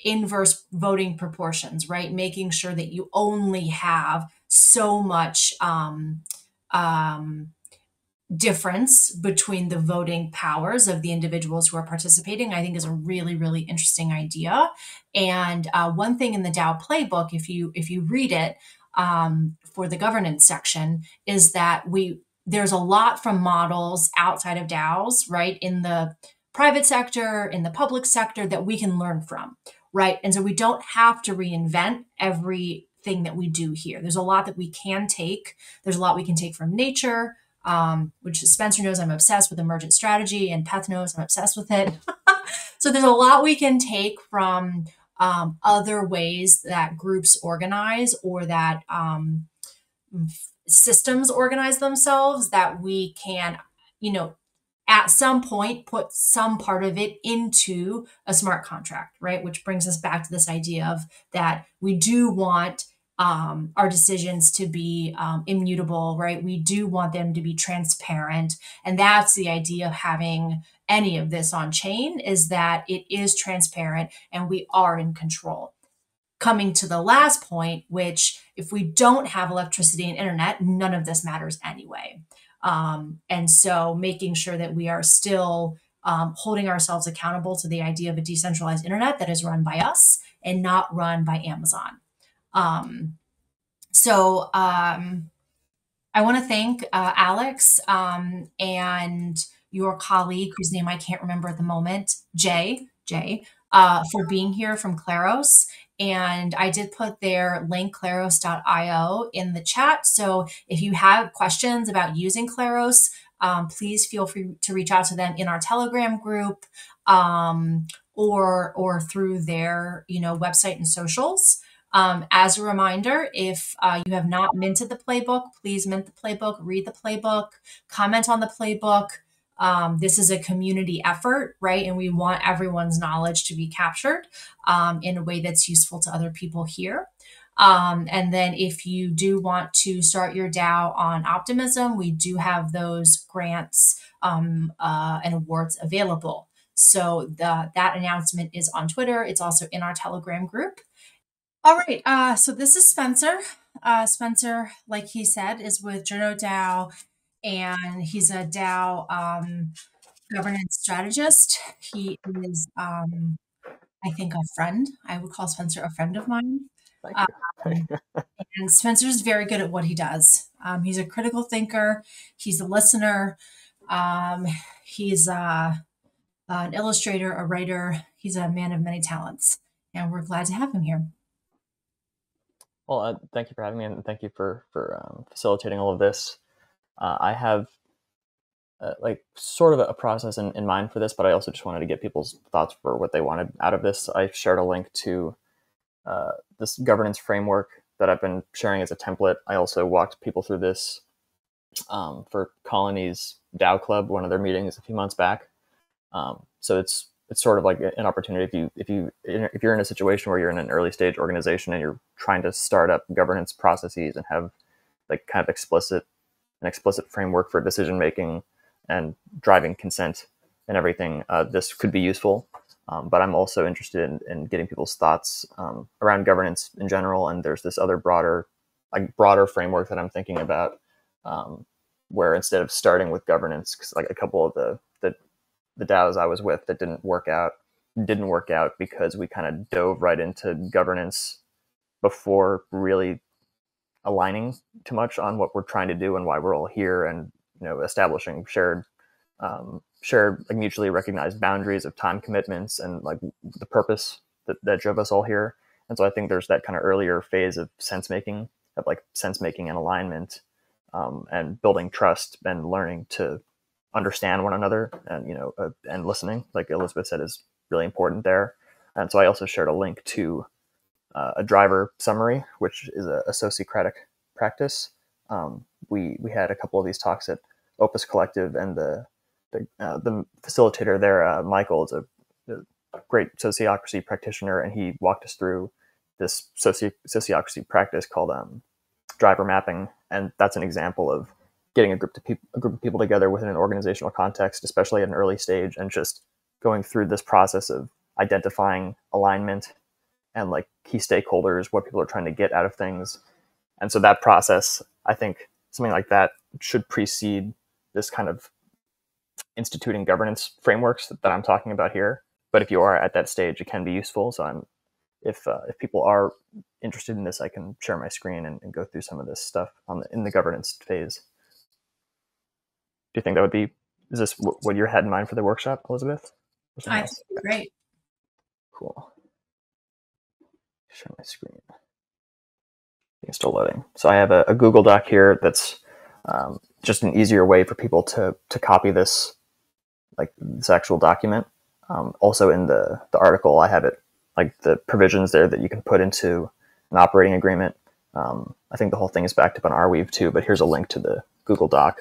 inverse voting proportions, right? Making sure that you only have so much um, um, difference between the voting powers of the individuals who are participating, I think is a really, really interesting idea. And uh, one thing in the DAO playbook, if you if you read it um, for the governance section, is that we there's a lot from models outside of DAOs, right, in the private sector, in the public sector that we can learn from, right? And so we don't have to reinvent everything that we do here. There's a lot that we can take. There's a lot we can take from nature, um, which Spencer knows I'm obsessed with emergent strategy, and Peth knows I'm obsessed with it. so there's a lot we can take from um, other ways that groups organize or that um, systems organize themselves that we can, you know, at some point put some part of it into a smart contract, right? Which brings us back to this idea of that we do want um, our decisions to be um, immutable, right? We do want them to be transparent. And that's the idea of having any of this on chain is that it is transparent and we are in control. Coming to the last point, which if we don't have electricity and internet, none of this matters anyway. Um, and so making sure that we are still um, holding ourselves accountable to the idea of a decentralized internet that is run by us and not run by Amazon. Um, so um, I want to thank uh, Alex um, and your colleague, whose name I can't remember at the moment, Jay, Jay, uh, for being here from Kleros. And I did put their link, kleros.io, in the chat. So if you have questions about using Kleros, um, please feel free to reach out to them in our Telegram group um, or or through their you know website and socials. Um, as a reminder, if uh, you have not minted the playbook, please mint the playbook, read the playbook, comment on the playbook. Um, this is a community effort, right? And we want everyone's knowledge to be captured um, in a way that's useful to other people here. Um, and then if you do want to start your DAO on Optimism, we do have those grants um, uh, and awards available. So the, that announcement is on Twitter. It's also in our Telegram group. All right. Uh, so this is Spencer. Uh, Spencer, like he said, is with Juno DAO, and he's a DAO um, governance strategist. He is, um, I think, a friend. I would call Spencer a friend of mine. Um, and Spencer's very good at what he does. Um, he's a critical thinker. He's a listener. Um, he's uh, an illustrator, a writer. He's a man of many talents, and we're glad to have him here. Well, uh, thank you for having me, and thank you for for um, facilitating all of this. Uh, I have uh, like sort of a process in, in mind for this, but I also just wanted to get people's thoughts for what they wanted out of this. I shared a link to uh, this governance framework that I've been sharing as a template. I also walked people through this um, for Colony's DAO Club, one of their meetings a few months back. Um, so it's it's sort of like an opportunity if you if you if you're in a situation where you're in an early stage organization and you're trying to start up governance processes and have like kind of explicit an explicit framework for decision making and driving consent and everything, uh, this could be useful. Um, but I'm also interested in, in getting people's thoughts um, around governance in general. And there's this other broader, like broader framework that I'm thinking about, um, where instead of starting with governance, because like a couple of the, the the DAOs I was with that didn't work out, didn't work out because we kind of dove right into governance before really aligning too much on what we're trying to do and why we're all here, and you know, establishing shared um, shared like mutually recognized boundaries of time commitments and like the purpose that, that drove us all here. And so i think there's that kind of earlier phase of sense making of like sense making and alignment um, and building trust and learning to understand one another and you know uh, and listening like elizabeth said is really important there. And so i also shared a link to uh, a driver summary which is a, a sociocratic practice. Um, we we had a couple of these talks at opus collective and the the, uh, the facilitator there, uh, Michael, is a, a, great sociocracy practitioner, and he walked us through this soci- sociocracy practice called um, driver mapping, and that's an example of getting a group of people, a group of people together within an organizational context, especially at an early stage, and just going through this process of identifying alignment and like key stakeholders, what people are trying to get out of things, and so that process, I think, something like that should precede this kind of instituting governance frameworks that, that I'm talking about here. But if you are at that stage, it can be useful. So I'm, if uh, if people are interested in this, I can share my screen and, and go through some of this stuff on the, in the governance phase. Do you think that would be? Is this what you had in mind for the workshop, Elizabeth? I think great. Cool. Share my screen. It's still loading. So I have a, a Google Doc here that's um, just an easier way for people to to copy this like this actual document. Um, also in the the article, I have it like the provisions there that you can put into an operating agreement. Um, I think the whole thing is backed up on Arweave too, but here's a link to the Google Doc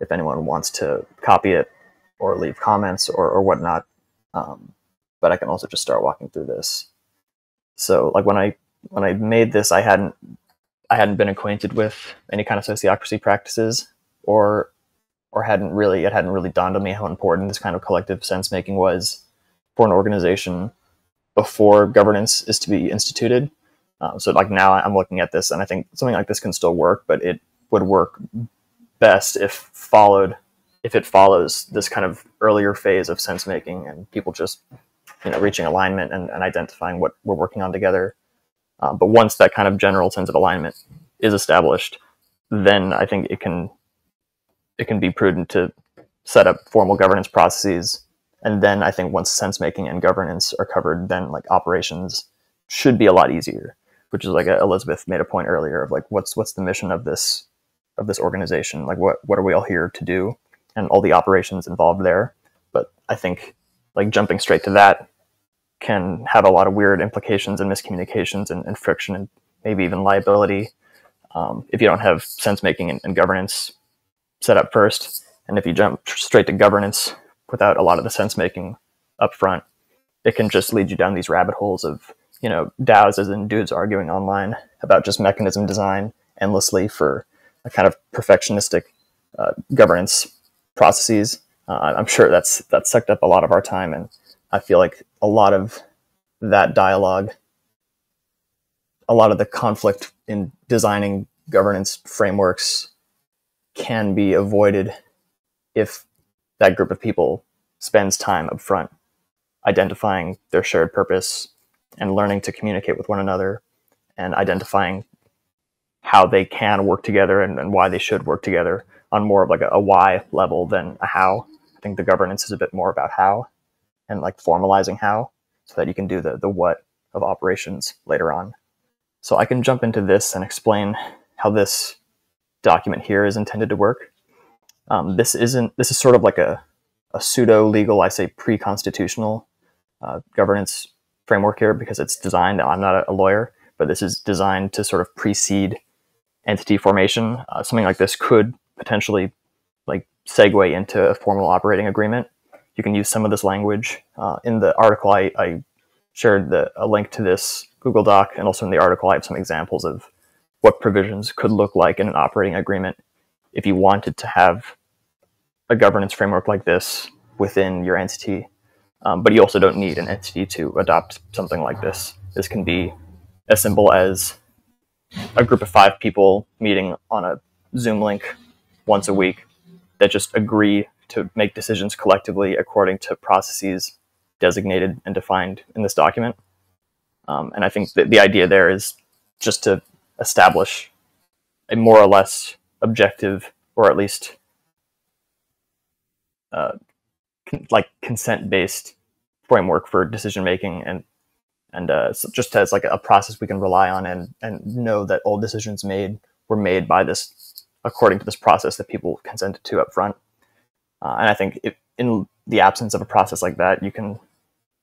if anyone wants to copy it or leave comments or, or whatnot. Um, but I can also just start walking through this. So like when I when I made this, I hadn't I hadn't been acquainted with any kind of sociocracy practices or or hadn't really it hadn't really dawned on me how important this kind of collective sense making was for an organization before governance is to be instituted. Um, so like now I'm looking at this and I think something like this can still work, but it would work best if followed if it follows this kind of earlier phase of sense making and people just you know reaching alignment and, and identifying what we're working on together. Um, but once that kind of general sense of alignment is established, then I think it can it can be prudent to set up formal governance processes. And then I think once sense making and governance are covered, then like operations should be a lot easier. Which is like a, Elizabeth made a point earlier of like what's what's the mission of this of this organization? Like what what are we all here to do? And all the operations involved there. But I think like jumping straight to that can have a lot of weird implications and miscommunications and, and friction and maybe even liability um, if you don't have sense making and, and governance set up first. And if you jump straight to governance without a lot of the sense making up front, it can just lead you down these rabbit holes of, you know, DAOs as in dudes arguing online about just mechanism design endlessly for a kind of perfectionistic uh, governance processes. Uh, I'm sure that's that's sucked up a lot of our time, and I feel like a lot of that dialogue, a lot of the conflict in designing governance frameworks can be avoided if that group of people spends time up front identifying their shared purpose and learning to communicate with one another and identifying how they can work together and, and why they should work together on more of like a, a why level than a how. I think the governance is a bit more about how and like formalizing how so that you can do the, the what of operations later on. So I can jump into this and explain how this document here is intended to work. Um, this isn't. This is sort of like a, a pseudo legal, I say pre-constitutional uh, governance framework here because it's designed. I'm not a lawyer, but this is designed to sort of precede entity formation. Uh, something like this could potentially like segue into a formal operating agreement. You can use some of this language uh, in the article. I, I shared the, a link to this Google Doc, and also in the article, I have some examples of what provisions could look like in an operating agreement if you wanted to have a governance framework like this within your entity. Um, but you also don't need an entity to adopt something like this. This can be as simple as a group of five people meeting on a Zoom link once a week that just agree to make decisions collectively according to processes designated and defined in this document. Um, and I think that the idea there is just to establish a more or less objective, or at least uh, con- like consent-based framework for decision making, and and uh, so just as like a process we can rely on, and and know that all decisions made were made by this according to this process that people consented to up front. Uh, and I think if, in the absence of a process like that, you can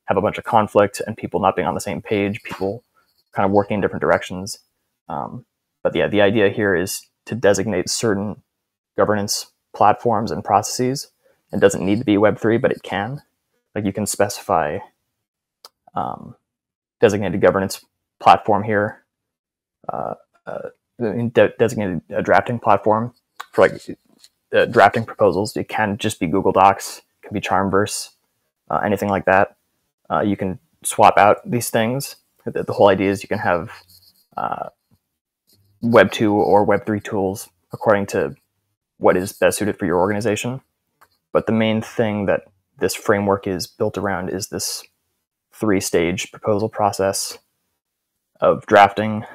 have a bunch of conflict and people not being on the same page, people kind of working in different directions. Um, but yeah, the idea here is to designate certain governance platforms and processes. It doesn't need to be Web3, but it can. Like you can specify um, designated governance platform here, uh, uh, de- designated a drafting platform for like uh, drafting proposals. It can just be Google Docs, it can be Charmverse, uh, anything like that. Uh, you can swap out these things. The, the, whole idea is you can have uh, Web 2 or Web 3 tools according to what is best suited for your organization. But the main thing that this framework is built around is this three stage proposal process of drafting,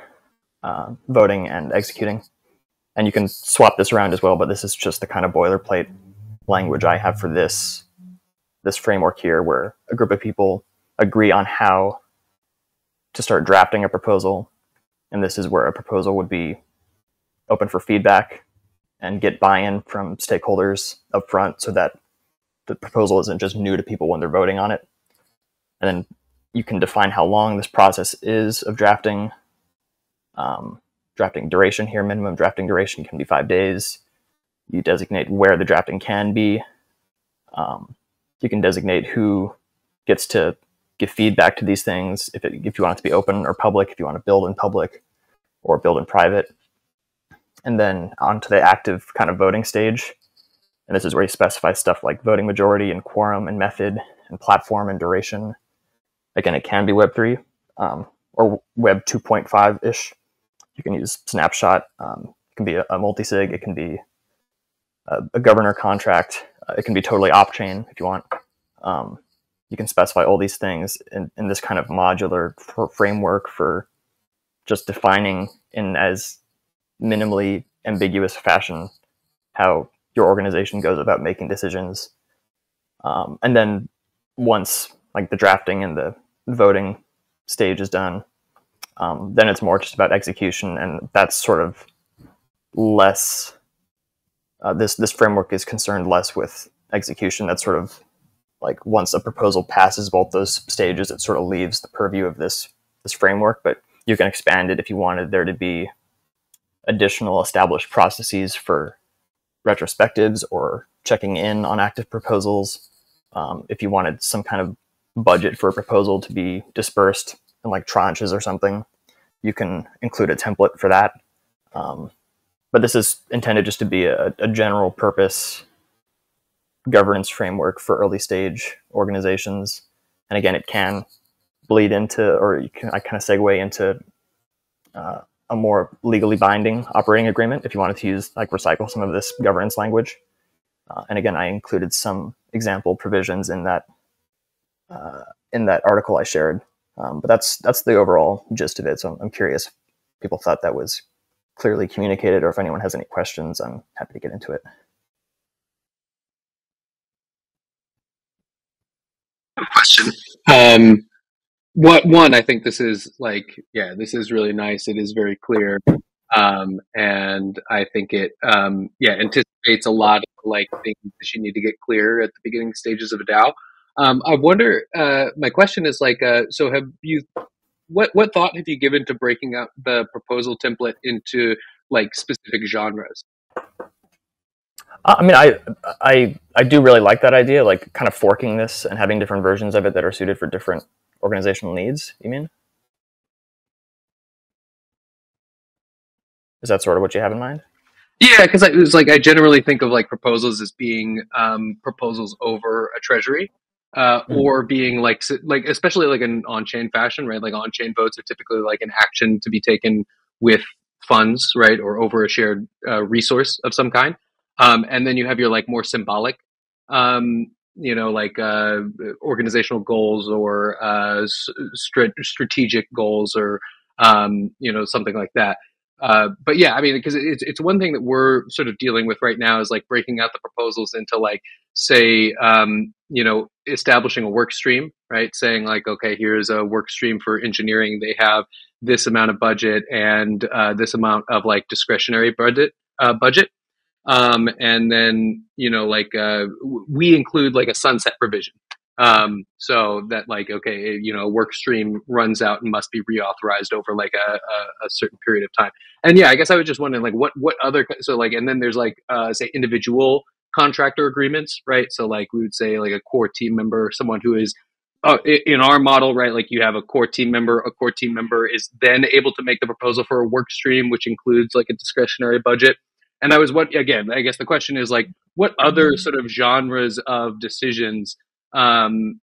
uh, voting, and executing. And you can swap this around as well, but this is just the kind of boilerplate language I have for this this framework here, where a group of people agree on how to start drafting a proposal, and this is where a proposal would be open for feedback and get buy-in from stakeholders up front, so that the proposal isn't just new to people when they're voting on it. And then you can define how long this process is of drafting. Um, drafting duration here, minimum drafting duration can be five days. You designate where the drafting can be. Um, you can designate who gets to give feedback to these things if, it, if you want it to be open or public, if you want to build in public or build in private. And then onto the active kind of voting stage. And this is where you specify stuff like voting majority and quorum and method and platform and duration. Again, it can be Web3 um, or Web 2.5 ish. You can use Snapshot. Um, it can be a, a multi-sig. It can be a, a governor contract. Uh, it can be totally off-chain if you want. Um, you can specify all these things in, in this kind of modular framework for just defining in as minimally ambiguous fashion how your organization goes about making decisions. Um, and then once like the drafting and the voting stage is done, um, then it's more just about execution, and that's sort of less. Uh, this this framework is concerned less with execution. That's sort of like once a proposal passes both those stages, it sort of leaves the purview of this this framework. But you can expand it if you wanted there to be additional established processes for retrospectives or checking in on active proposals. Um, if you wanted some kind of budget for a proposal to be dispersed in like tranches or something, you can include a template for that. Um, but this is intended just to be a, a general purpose governance framework for early stage organizations. And again, it can bleed into, or you can I kind of segue into uh, a more legally binding operating agreement if you wanted to use like recycle some of this governance language. Uh, and again, I included some example provisions in that uh, in that article I shared. Um, but that's that's the overall gist of it. So I'm, I'm curious if people thought that was clearly communicated, or if anyone has any questions, I'm happy to get into it. question. Um, what one? I think this is like, yeah, this is really nice. It is very clear, um, and I think it, um, yeah, anticipates a lot of like things that you need to get clear at the beginning stages of a DAO. Um, I wonder. Uh, my question is like, uh, so have you? What what thought have you given to breaking up the proposal template into like specific genres? I mean, I, I, I do really like that idea, like kind of forking this and having different versions of it that are suited for different organizational needs. You mean? Is that sort of what you have in mind? Yeah, because it was like I generally think of like proposals as being um, proposals over a treasury, uh, mm-hmm. or being like like especially like an on-chain fashion, right? Like on-chain votes are typically like an action to be taken with funds, right, or over a shared uh, resource of some kind. Um, and then you have your like more symbolic, um, you know, like uh, organizational goals or uh, st- strategic goals or um, you know something like that. Uh, but yeah, I mean, because it's it's one thing that we're sort of dealing with right now is like breaking out the proposals into like say um, you know establishing a work stream, right? Saying like, okay, here's a work stream for engineering. They have this amount of budget and uh, this amount of like discretionary budget uh, budget. Um, and then you know like uh, we include like a sunset provision um, so that like, okay, you know, work stream runs out and must be reauthorized over like a, a, a, certain period of time. And yeah, I guess I was just wondering like what, what other, so like, and then there's like, uh, say individual contractor agreements, right? So like we would say like a core team member, someone who is uh, in our model, right? Like you have a core team member, a core team member is then able to make the proposal for a work stream, which includes like a discretionary budget. And I was what, again, I guess the question is like, what other sort of genres of decisions um,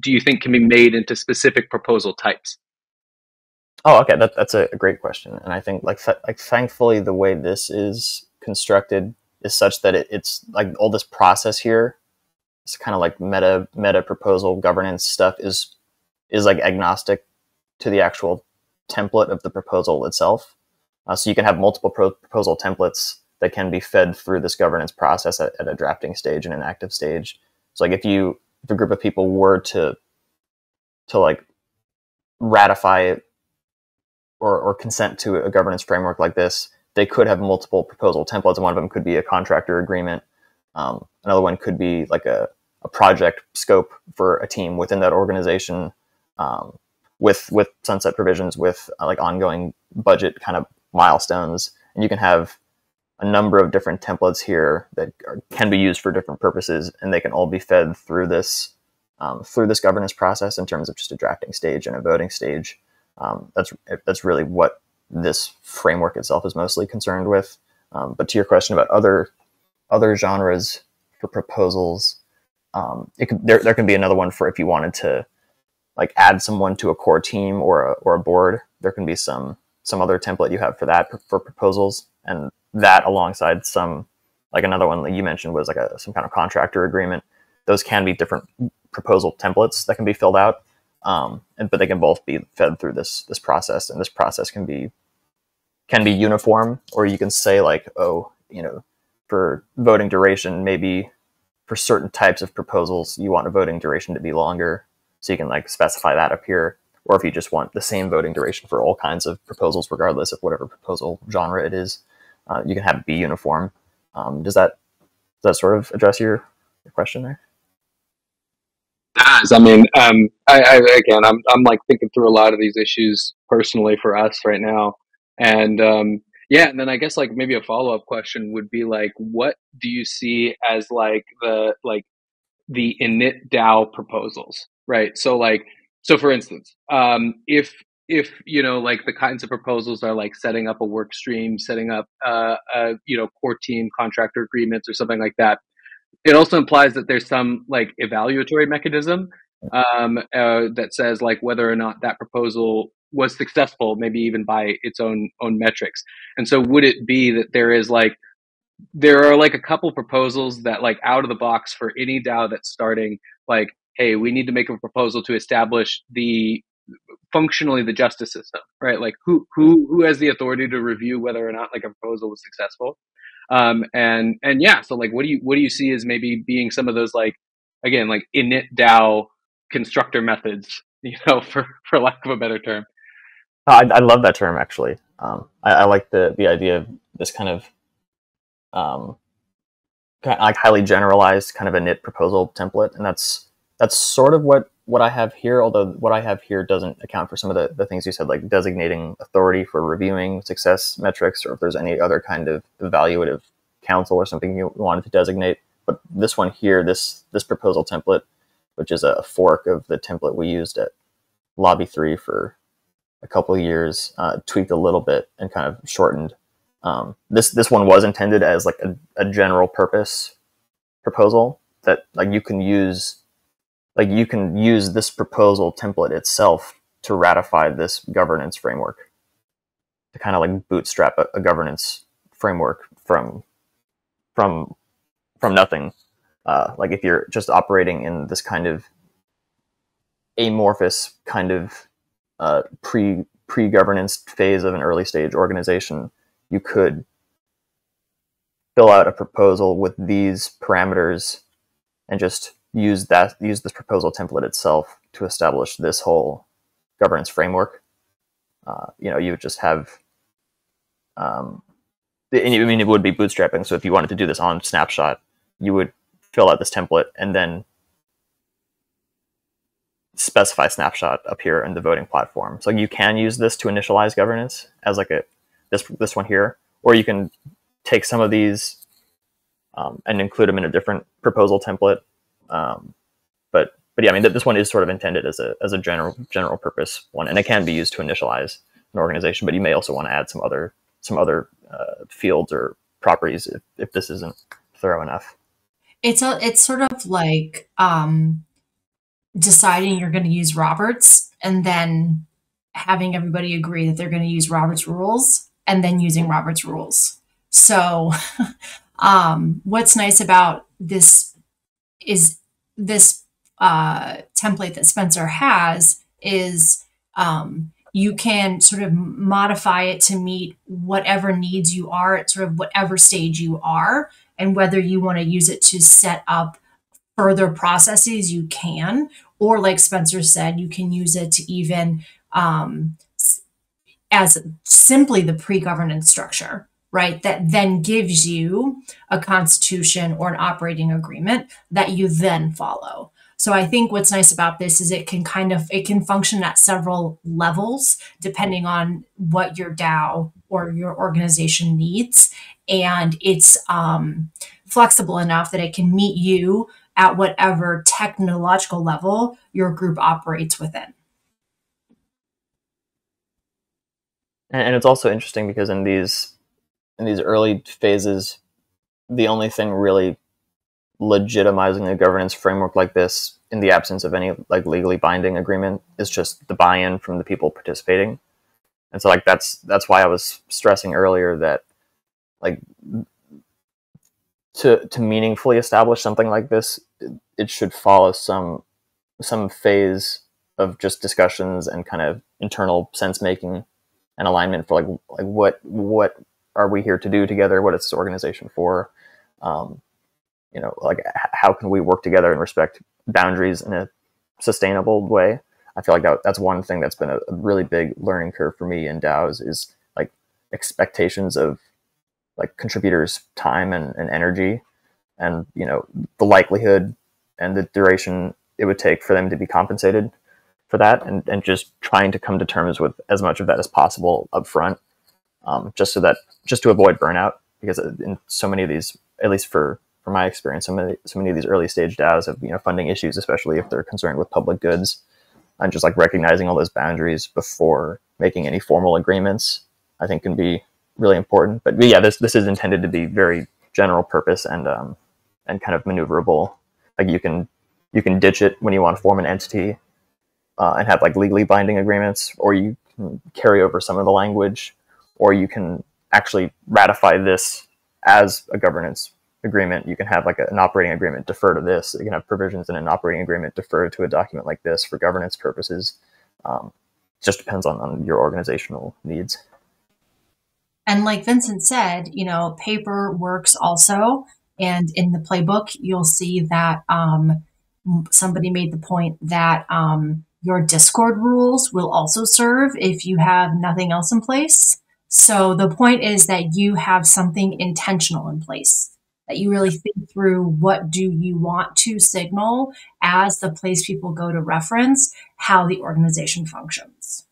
do you think can be made into specific proposal types? Oh, okay, that, that's a, great question, and I think like th- like thankfully the way this is constructed is such that it, it's like all this process here, it's kind of like meta meta proposal governance stuff is is like agnostic to the actual template of the proposal itself. Uh, so you can have multiple pro- proposal templates that can be fed through this governance process at, at a drafting stage and an active stage. So like if you if a group of people were to to like ratify or, or consent to a governance framework like this, they could have multiple proposal templates. One of them could be a contractor agreement. Um, another one could be like a, a project scope for a team within that organization um, with with sunset provisions, with uh, like ongoing budget kind of milestones. And you can have a number of different templates here that are, can be used for different purposes, and they can all be fed through this um, through this governance process in terms of just a drafting stage and a voting stage. Um, that's that's really what this framework itself is mostly concerned with. Um, but to your question about other other genres for proposals, um, could, there there can be another one for if you wanted to like add someone to a core team or a, or a board. There can be some some other template you have for that for proposals, and that alongside some like another one that you mentioned was like a some kind of contractor agreement. Those can be different proposal templates that can be filled out, um, and but they can both be fed through this this process, and this process can be can be uniform, or you can say like, oh, you know, for voting duration, maybe for certain types of proposals, you want a voting duration to be longer, so you can like specify that up here. Or if you just want the same voting duration for all kinds of proposals, regardless of whatever proposal genre it is, uh, you can have it be uniform. Um, does that does that sort of address your, your question there? Does I mean, um, I, I, again, I'm I'm like thinking through a lot of these issues personally for us right now, and um, yeah, and then I guess like maybe a follow up question would be like, what do you see as like the like the init DAO proposals, right? So like, so for instance, um, if if you know like the kinds of proposals are like setting up a work stream setting up uh, a you know core team contractor agreements or something like that it also implies that there's some like evaluatory mechanism um, uh, that says like whether or not that proposal was successful maybe even by its own own metrics and so would it be that there is like there are like a couple proposals that like out of the box for any dao that's starting like hey we need to make a proposal to establish the functionally the justice system, right? Like who who who has the authority to review whether or not like a proposal was successful? Um, and and yeah, so like what do you what do you see as maybe being some of those like again like init DAO constructor methods, you know, for for lack of a better term. I, I love that term actually. Um, I, I like the the idea of this kind of um, kind of like highly generalized kind of a init proposal template, and that's that's sort of what what I have here, although what I have here doesn't account for some of the, the things you said, like designating authority for reviewing success metrics, or if there's any other kind of evaluative council or something you wanted to designate. But this one here, this this proposal template, which is a fork of the template we used at Lobby Three for a couple of years, uh, tweaked a little bit and kind of shortened. Um, this this one was intended as like a, a general purpose proposal that like you can use like you can use this proposal template itself to ratify this governance framework to kind of like bootstrap a, a governance framework from from from nothing uh, like if you're just operating in this kind of amorphous kind of uh, pre pre governance phase of an early stage organization you could fill out a proposal with these parameters and just use that use this proposal template itself to establish this whole governance framework. Uh, you know, you would just have, um, I mean, it would be bootstrapping. So if you wanted to do this on Snapshot, you would fill out this template and then specify Snapshot up here in the voting platform. So you can use this to initialize governance as like a this this one here, or you can take some of these um, and include them in a different proposal template. Um, but but yeah, I mean this one is sort of intended as a as a general general purpose one, and it can be used to initialize an organization. But you may also want to add some other some other uh, fields or properties if, if this isn't thorough enough. It's a it's sort of like um, deciding you're going to use Roberts and then having everybody agree that they're going to use Roberts rules and then using Roberts rules. So, um, what's nice about this is this uh, template that Spencer has is um, you can sort of modify it to meet whatever needs you are at sort of whatever stage you are, and whether you want to use it to set up further processes, you can, or like Spencer said, you can use it to even um, as simply the pre-governance structure right? That then gives you a constitution or an operating agreement that you then follow. So i think what's nice about this is it can kind of it can function at several levels depending on what your dao or your organization needs. And it's um, flexible enough that it can meet you at whatever technological level your group operates within. And it's also interesting because in these in these early phases the only thing really legitimizing a governance framework like this in the absence of any like legally binding agreement is just the buy-in from the people participating. And so like that's that's why i was stressing earlier that like to to meaningfully establish something like this it should follow some some phase of just discussions and kind of internal sense making and alignment for like like what what are we here to do together? What is this organization for? Um, you know, like how can we work together and respect boundaries in a sustainable way? I feel like that, that's one thing that's been a, really big learning curve for me in DAOs is like expectations of like contributors' time and, and energy, and you know the likelihood and the duration it would take for them to be compensated for that and, and just trying to come to terms with as much of that as possible up front um, just so that just to avoid burnout because in so many of these at least for for my experience so many so many of these early stage DAOs have you know funding issues especially if they're concerned with public goods and just like recognizing all those boundaries before making any formal agreements I think can be really important but, yeah this this is intended to be very general purpose and um, and kind of maneuverable like you can you can ditch it when you want to form an entity uh, and have like legally binding agreements, or you can carry over some of the language, or you can actually ratify this as a governance agreement. You can have like an operating agreement defer to this. You can have provisions in an operating agreement defer to a document like this for governance purposes. Um, just depends on, on your organizational needs. And like Vincent said, you know, paper works also. And in the playbook, you'll see that um, somebody made the point that um, your Discord rules will also serve if you have nothing else in place. So the point is that you have something intentional in place that you really think through what do you want to signal as the place people go to reference how the organization functions.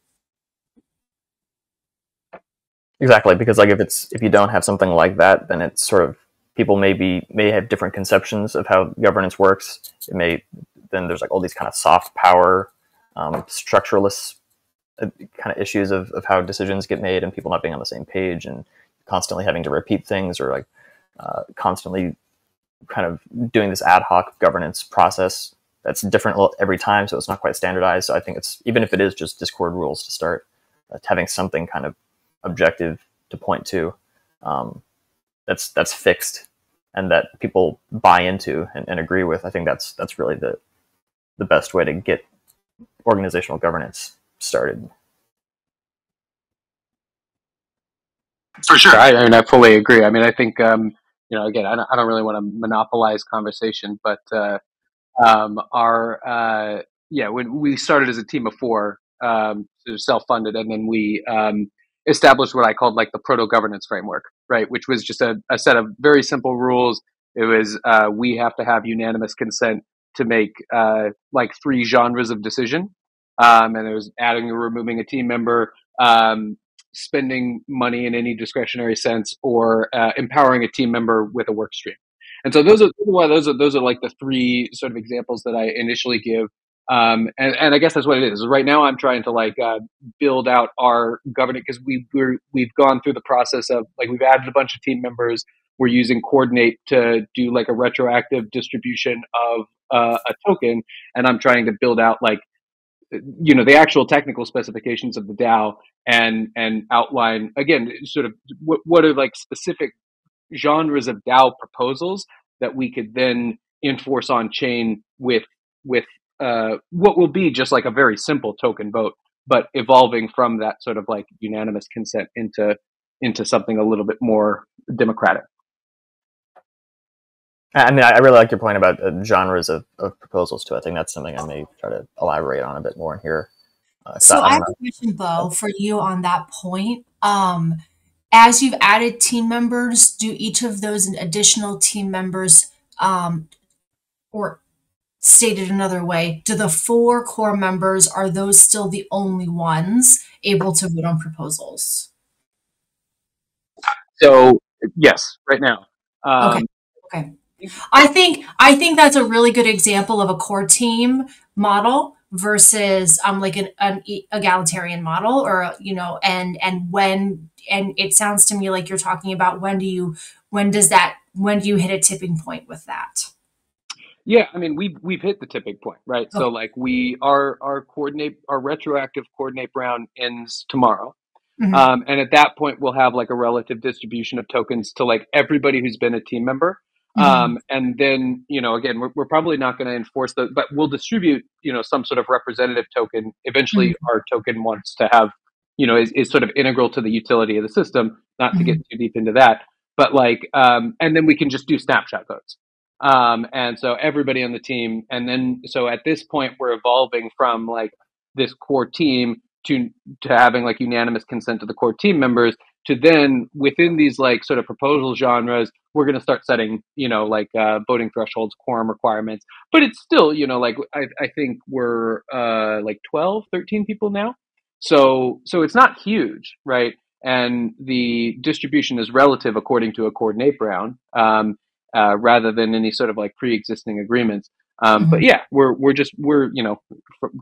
Exactly, because like if it's if you don't have something like that, then it's sort of people may be may have different conceptions of how governance works. It may then there's like all these kind of soft power, um, uh, kind of issues of, of how decisions get made and people not being on the same page and constantly having to repeat things or like uh, constantly kind of doing this ad hoc governance process that's different every time, so it's not quite standardized. So I think it's even if it is just Discord rules to start, uh, having something kind of objective to point to um, that's that's fixed and that people buy into and, and agree with. I think that's that's really the the best way to get organizational governance started. For sure, I, I mean, I fully agree. I mean, I think um, you know, again, I don't, I don't really want to monopolize conversation, but uh, um, our uh, yeah, when we started as a team of four, um, self-funded, and then we um, established what I called like the proto governance framework, right? Which was just a, a set of very simple rules. It was uh, we have to have unanimous consent to make uh, like three genres of decision, um, and it was adding or removing a team member, um, spending money in any discretionary sense, or uh, empowering a team member with a work stream. And so those are those are those are like the three sort of examples that I initially give um, and, and I guess that's what it is. Right now, I'm trying to like uh, build out our governance because we we're, we've gone through the process of like we've added a bunch of team members. We're using Coordinape to do like a retroactive distribution of uh, a token, and I'm trying to build out like you know the actual technical specifications of the DAO and and outline again sort of what what are like specific genres of DAO proposals that we could then enforce on chain with with uh, what will be just like a very simple token vote, but evolving from that sort of like unanimous consent into into something a little bit more democratic. I mean, I really like your point about uh, genres of, of proposals too. I think that's something I may try to elaborate on a bit more in here. Uh, so, so I have a question, Bo, for you on that point. Um, as you've added team members, do each of those additional team members um, or stated another way, do the four core members are those still the only ones able to vote on proposals? So yes, right now. Um, okay. Okay. I think I think that's a really good example of a core team model versus um like an, an egalitarian model or you know and and when and it sounds to me like you're talking about when do you when does that when do you hit a tipping point with that yeah, I mean we've we've hit the tipping point, right? So like we our our Coordinape our retroactive Coordinape round ends tomorrow. Mm-hmm. Um, and at that point we'll have like a relative distribution of tokens to like everybody who's been a team member. Mm-hmm. Um, and then, you know, again, we're, we're probably not going to enforce the, but we'll distribute, you know, some sort of representative token. Eventually mm-hmm. our token wants to have, you know, is, is sort of integral to the utility of the system, not to get mm-hmm. too deep into that, but like, um, and then we can just do snapshot votes. Um, and so everybody on the team, and then so at this point we're evolving from like this core team to to having like unanimous consent to the core team members to then within these like sort of proposal genres we're going to start setting you know like uh, voting thresholds quorum requirements. But it's still you know like i, I think we're uh, like 12 13 people now. So so it's not huge right? And the distribution is relative according to a Coordinape brown. Um, uh, rather than any sort of like pre-existing agreements. Um, mm-hmm. But yeah, we're we're just we're you know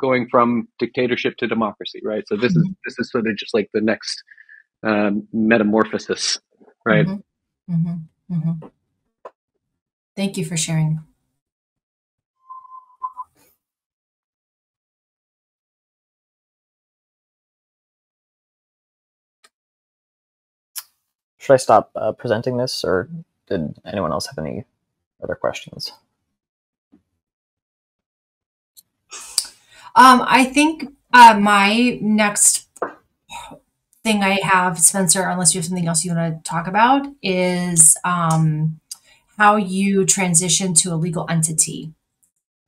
going from dictatorship to democracy, right? So this mm-hmm. is this is sort of just like the next um, metamorphosis, right? Mm-hmm. mm-hmm. mm-hmm. Thank you for sharing. Should I stop uh, presenting this, or did anyone else have any other questions? Um, I think uh, my next thing I have, Spencer, unless you have something else you want to talk about, is um, how you transition to a legal entity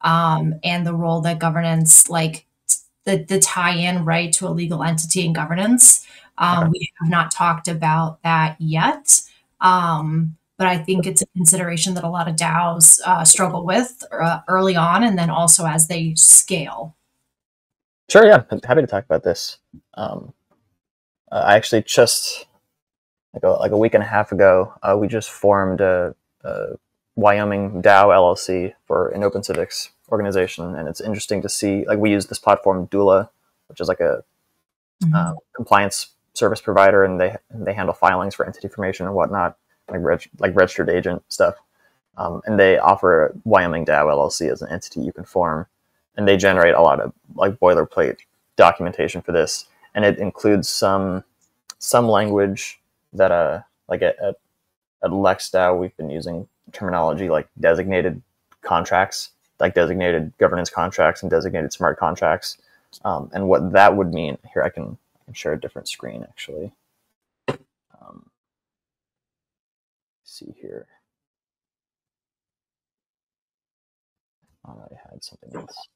um, and the role that governance, like the, the tie in, right, to a legal entity and governance. Um, okay. We have not talked about that yet. Um, but I think it's a consideration that a lot of DAOs uh, struggle with uh, early on, and then also as they scale. Sure, yeah, I'm happy to talk about this. Um, uh, I actually just like a, like a week and a half ago, uh, we just formed a uh, Wyoming DAO LLC for an open civics organization, and it's interesting to see. Like we use this platform Doola, which is like a Mm-hmm. uh, compliance service provider, and they they handle filings for entity formation and whatnot, like reg, like registered agent stuff. Um, and they offer Wyoming DAO LLC as an entity you can form, and they generate a lot of like boilerplate documentation for this, and it includes some some language that uh like at, at, at LexDAO we've been using terminology like designated contracts, like designated governance contracts and designated smart contracts. Um, and what that would mean here, I can, I can share a different screen actually. See here. I had something else.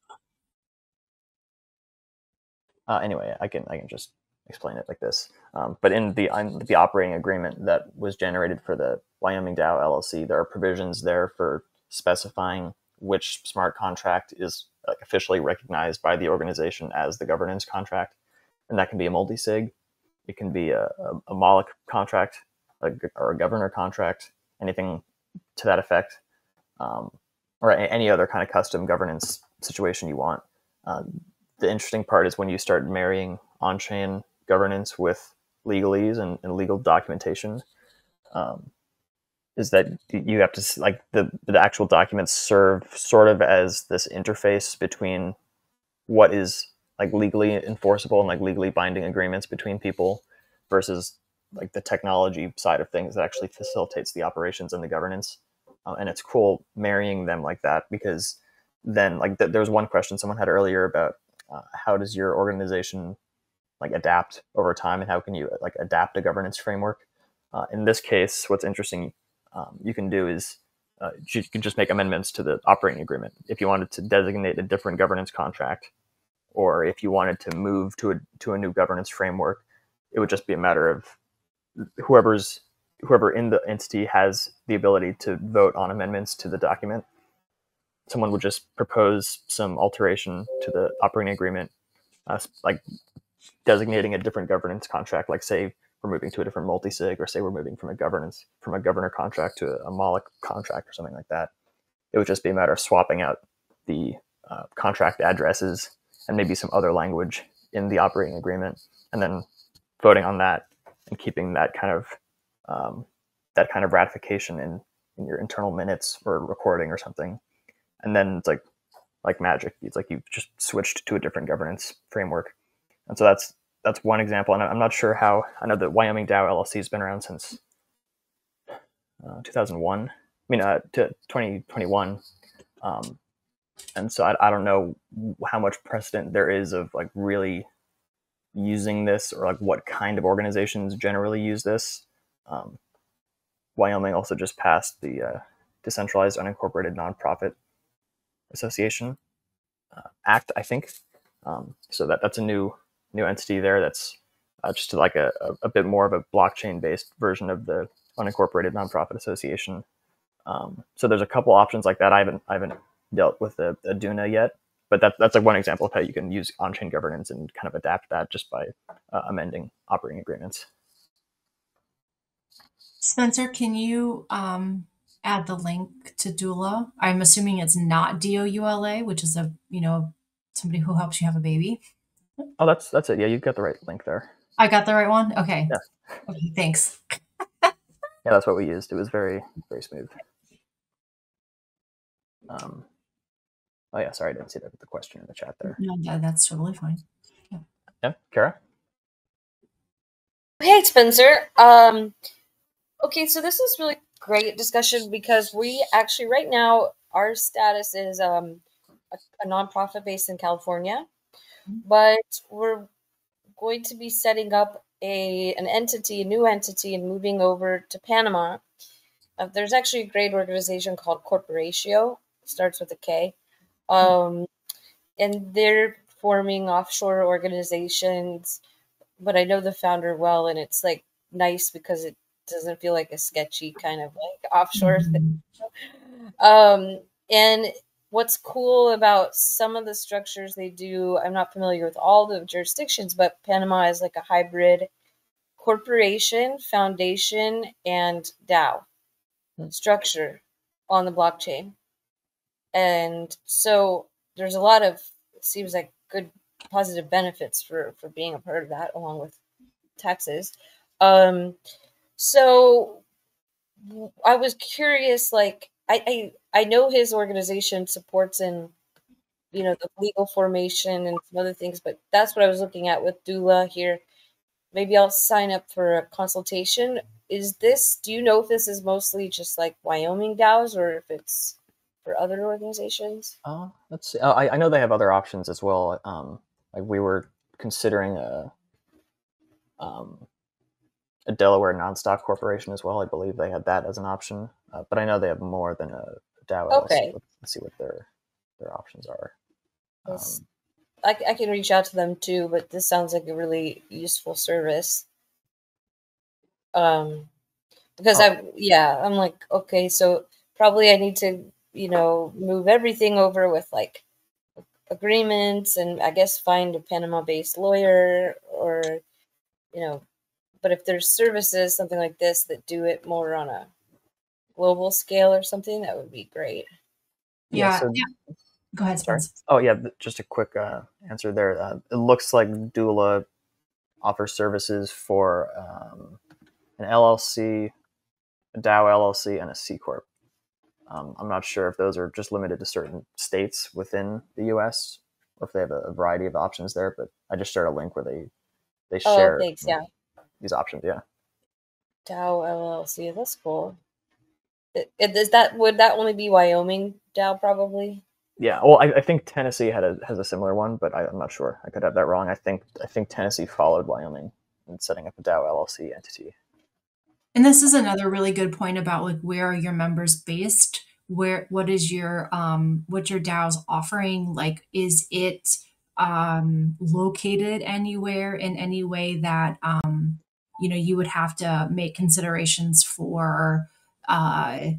Uh, anyway, I can I can just explain it like this. Um, but in the the operating agreement that was generated for the Wyoming DAO LLC, there are provisions there for specifying which smart contract is officially recognized by the organization as the governance contract, and that can be a multi-sig, it can be a, a, a Moloch contract, a, or a governor contract, anything to that effect, um, or any other kind of custom governance situation you want. Um, the interesting part is when you start marrying on-chain governance with legalese and, and legal documentation. Um, is that you have to like the the actual documents serve sort of as this interface between what is like legally enforceable and like legally binding agreements between people versus like the technology side of things that actually facilitates the operations and the governance. Uh, and it's cool marrying them like that because then like th- there was one question someone had earlier about uh, how does your organization like adapt over time and how can you like adapt a governance framework? Uh, in this case what's interesting um, you can do is uh, you can just make amendments to the operating agreement. If you wanted to designate a different governance contract or if you wanted to move to a to a new governance framework it would just be a matter of whoever's whoever in the entity has the ability to vote on amendments to the document someone would just propose some alteration to the operating agreement uh, like designating a different governance contract like say we're moving to a different multi-sig or say we're moving from a governance from a governor contract to a, a Moloch contract or something like that. It would just be a matter of swapping out the uh, contract addresses and maybe some other language in the operating agreement and then voting on that and keeping that kind of um, that kind of ratification in, in your internal minutes or recording or something and then it's like like magic it's like you've just switched to a different governance framework and so that's that's one example, and I'm not sure how. I know that Wyoming DAO LLC has been around since uh, 2001. I mean, uh, to 2021, um, and so I, I don't know how much precedent there is of like really using this, or like what kind of organizations generally use this. Um, Wyoming also just passed the uh, Decentralized Unincorporated Nonprofit Association uh, Act, I think. Um, so that that's a new new entity there that's uh, just like a, a, a, bit more of a blockchain based version of the unincorporated nonprofit association. Um, so there's a couple options like that. I haven't I haven't dealt with a, a Duna yet, but that, that's like one example of how you can use on-chain governance and kind of adapt that just by uh, amending operating agreements. Spencer, can you um, add the link to Doola? I'm assuming it's not D O U L A, which is a you know somebody who helps you have a baby. Oh, that's that's it. Yeah, you've got the right link there. I got the right one. Okay. Yeah. Okay. Thanks. yeah, that's what we used. It was very very smooth. Um. Oh yeah, sorry, I didn't see that the question in the chat there. No, that, that's totally fine. Yeah, yeah Kara. Hey, Spencer. Um. Okay, so this is really great discussion because we actually right now our status is um a, a nonprofit based in California but we're going to be setting up a an entity, a new entity, and moving over to Panama. Uh, there's actually a great organization called Korporatio. Starts with a K, um, and they're forming offshore organizations. But I know the founder well, and it's like nice because it doesn't feel like a sketchy kind of like offshore thing. Um, and what's cool about some of the structures they do, I'm not familiar with all the jurisdictions, but Panama is like a hybrid corporation, foundation, and DAO. structure on the blockchain. And so there's a lot of seems like good positive benefits for for being a part of that along with taxes. Um so I was curious like I, I I know his organization supports in you know the legal formation and some other things, but that's what I was looking at with Doola here. Maybe I'll sign up for a consultation. Is this? Do you know if this is mostly just like Wyoming DAOs or if it's for other organizations? Uh, let's see. Uh, I, I know they have other options as well. Um, like we were considering a um, a Delaware non-stock corporation as well. I believe they had that as an option, uh, but I know they have more than a DAO. Okay. Let's, let's see what their their options are. Um, I, I can reach out to them too, but this sounds like a really useful service. Um, because I, yeah, I'm like, okay, so probably I need to, you know, move everything over with like agreements and I guess find a Panama based lawyer or, you know, but if there's services, something like this that do it more on a global scale or something, that would be great. Yeah. so- yeah. Go ahead, Sorry. Spence. Oh yeah, just a quick uh, answer there. Uh, it looks like Doola offers services for um, an LLC, a DAO LLC, and a C corp. Um, I'm not sure if those are just limited to certain states within the U.S. or if they have a, variety of options there. But I just shared a link where they they Oh, share thanks. Yeah. these options. Yeah. DAO LLC. That's cool. Is that would that only be Wyoming DAO probably? Yeah, well, I, I think Tennessee had a, has a similar one, but I, I'm not sure. I could have that wrong. I think I think Tennessee followed Wyoming in setting up a DAO LLC entity. And this is another really good point about like where are your members based? Where what is your um what your DAO's offering? Like is it um located anywhere in any way that um you know you would have to make considerations for uh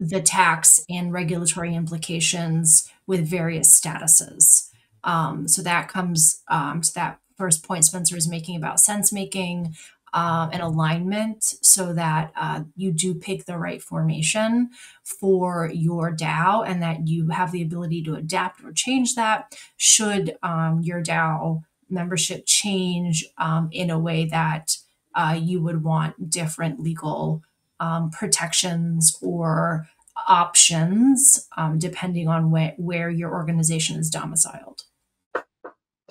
the tax and regulatory implications with various statuses. Um, so that comes um, to that first point Spencer is making about sense making um, and alignment so that uh, you do pick the right formation for your DAO and that you have the ability to adapt or change that should um, your DAO membership change um, in a way that uh, you would want different legal um, protections or options um, depending on where, where your organization is domiciled.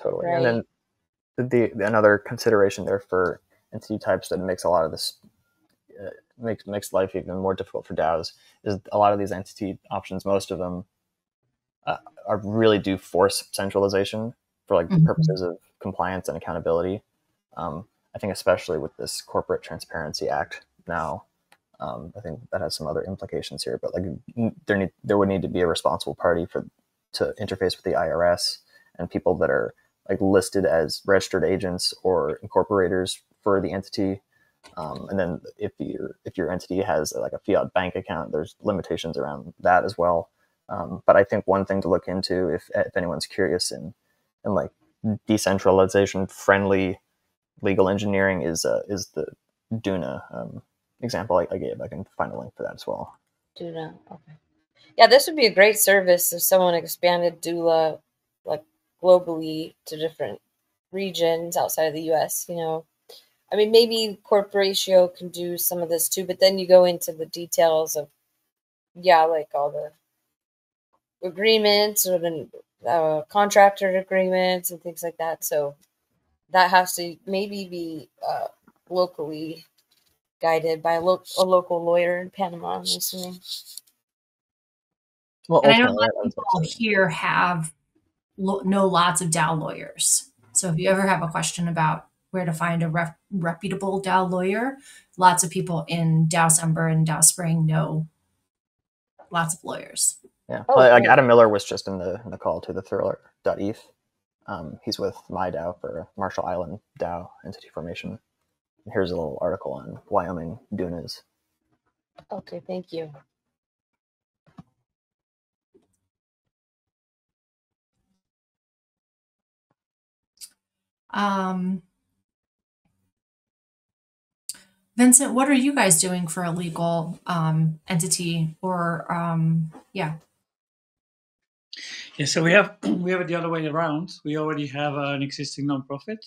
Totally. Right. And then the, the another consideration there for entity types that makes a lot of this uh, makes makes life even more difficult for DAOs is a lot of these entity options. Most of them uh, are really do force centralization for like Mhm. purposes of compliance and accountability. Um, I think especially with this Corporate Transparency Act now, um, I think that has some other implications here. But like there need there would need to be a responsible party for to interface with the IRS and people that are like listed as registered agents or incorporators for the entity. Um, and then if your if your entity has like a fiat bank account, there's limitations around that as well. Um, but I think one thing to look into if if anyone's curious in in like decentralization friendly legal engineering is uh, is the Duna um, example I, I gave. I can find a link for that as well. Duna, Okay. Yeah, this would be a great service if someone expanded Doola like globally to different regions outside of the US, you know. I mean, maybe Korporatio can do some of this too, but then you go into the details of yeah, like all the agreements or the uh, contractor agreements and things like that. So that has to maybe be uh, locally guided by a, lo- a local lawyer in Panama, I'm assuming. Well, And I know a ultimately, lot of people here have lo- know lots of DAO lawyers. So if you ever have a question about where to find a rep- reputable DAO lawyer, lots of people in DAOcember and DAO Spring know lots of lawyers. Yeah, Oh, like like cool. Adam Miller was just in the in the call to the Thriller.eth. Um, he's with MIDAO for Marshall Island DAO entity formation. Here's a little article on Wyoming Dunas. Okay, thank you. Um, Vincent, what are you guys doing for a legal um, entity or um, yeah? Yeah, so we have we have it the other way around. We already have an existing nonprofit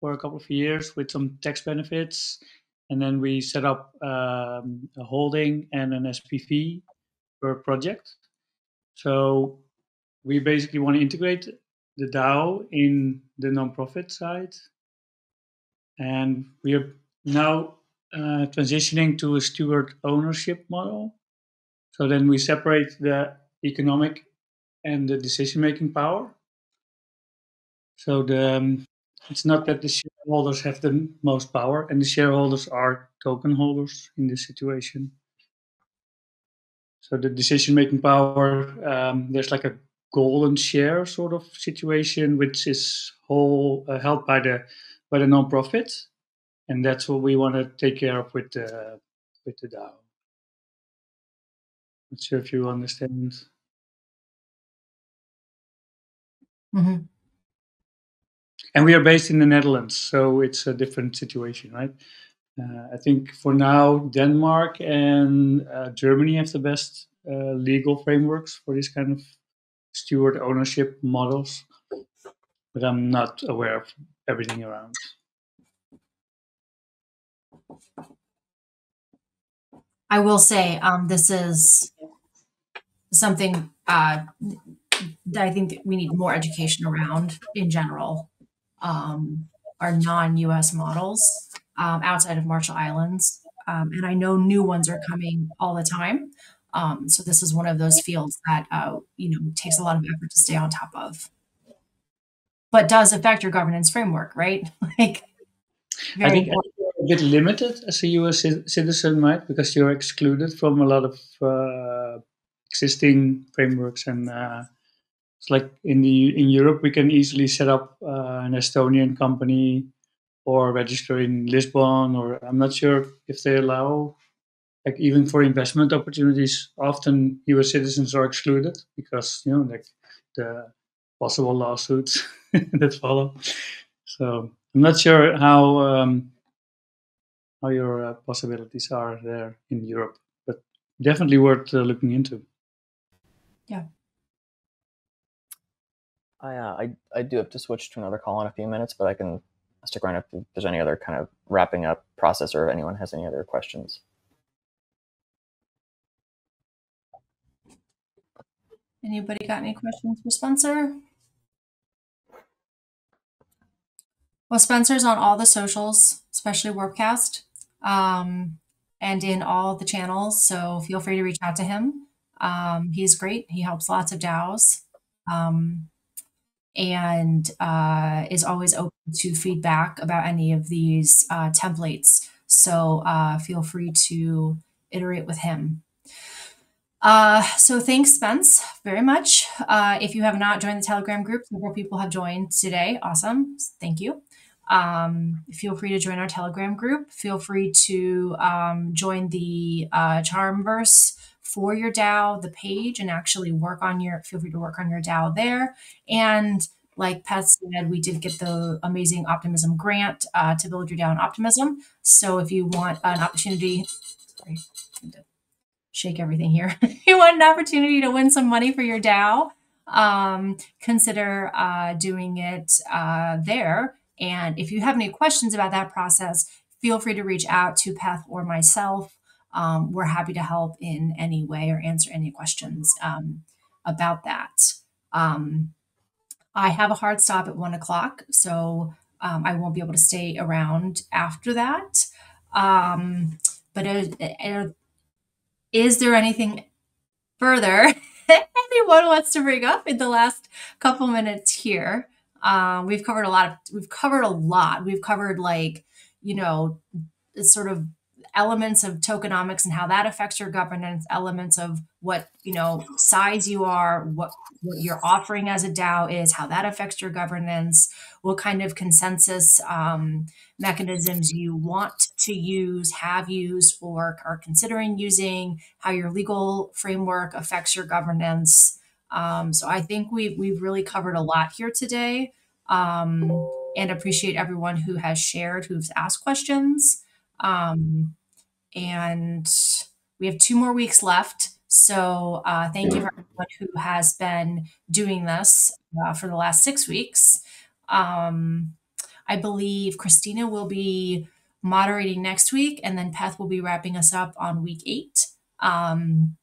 for a couple of years with some tax benefits, and then we set up um, a holding and an SPV per project. So we basically want to integrate the DAO in the nonprofit side, and we are now uh, transitioning to a steward ownership model. So then we separate the economic and the decision making power. So the um, it's not that the shareholders have the most power, and the shareholders are token holders in this situation. So the decision making power, um, there's like a golden share sort of situation, which is whole uh, held by the by the nonprofit, and that's what we want to take care of with the with the DAO. Not sure if you understand. Mm-hmm. And we are based in the Netherlands, so it's a different situation, right? Uh, I think for now, Denmark and uh, Germany have the best uh, legal frameworks for this kind of steward ownership models, but I'm not aware of everything around. I will say um, this is something uh, that I think that we need more education around in general. Um, our non-U.S. models um, outside of Marshall Islands, um, and I know new ones are coming all the time. Um, so this is one of those fields that uh, you know takes a lot of effort to stay on top of, but does affect your governance framework, right? like, I think a bit limited as a U.S. citizen, right? Because you're excluded from a lot of uh, existing frameworks, and uh, it's like in the in Europe, we can easily set up uh, an Estonian company or register in Lisbon, or I'm not sure if they allow like even for investment opportunities, often U.S. citizens are excluded because you know like the possible lawsuits that follow. So I'm not sure how um, how your uh, possibilities are there in Europe, but definitely worth uh, looking into. Yeah. I, uh, I I do have to switch to another call in a few minutes, but I can stick around if there's any other kind of wrapping up process or if anyone has any other questions. Anybody got any questions for Spencer? Well, Spencer's on all the socials, especially Warpcast, um, and in all the channels. So feel free to reach out to him. Um, he's great. He helps lots of DAOs um, and uh, is always open to feedback about any of these uh, templates. So uh, feel free to iterate with him. Uh, so thanks, Spence, very much. Uh, if you have not joined the Telegram group, several people have joined today. Awesome. Thank you. Um, feel free to join our Telegram group. Feel free to um, join the uh, Charmverse for your DAO, the page, and actually work on your, feel free to work on your DAO there. And like Pat said, we did get the amazing Optimism grant uh, to build your DAO in Optimism. So if you want an opportunity, sorry, shake everything here. you want an opportunity to win some money for your DAO, um, consider uh, doing it uh, there. And if you have any questions about that process, feel free to reach out to Peth or myself. Um, we're happy to help in any way or answer any questions um, about that. Um, I have a hard stop at one o'clock, so um, I won't be able to stay around after that. Um, but uh, uh, is there anything further anyone wants to bring up in the last couple minutes here? Um, we've covered a lot of we've covered a lot. We've covered like, you know, sort of elements of tokenomics and how that affects your governance, elements of what, you know, size you are, what what you're offering as a DAO is, how that affects your governance, what kind of consensus um, mechanisms you want to use, have used, or are considering using, how your legal framework affects your governance. Um, so I think we've we've really covered a lot here today, um, and appreciate everyone who has shared, who's asked questions. Um, and we have two more weeks left. So uh, thank you for everyone who has been doing this uh, for the last six weeks. Um, I believe Christina will be moderating next week, and then Peth will be wrapping us up on week eight. Um,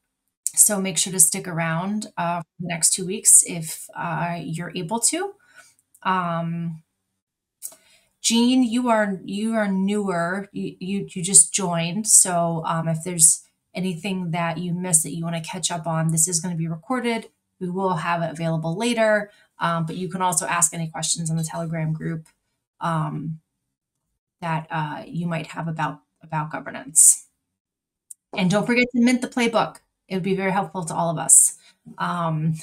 so make sure to stick around uh, for the next two weeks if uh, you're able to. Um, Jean, you are you are newer. You you, you just joined, so um, if there's anything that you missed that you want to catch up on, this is going to be recorded. We will have it available later, um, but you can also ask any questions in the Telegram group um, that uh, you might have about about governance. And don't forget to mint the playbook. It would be very helpful to all of us. Um,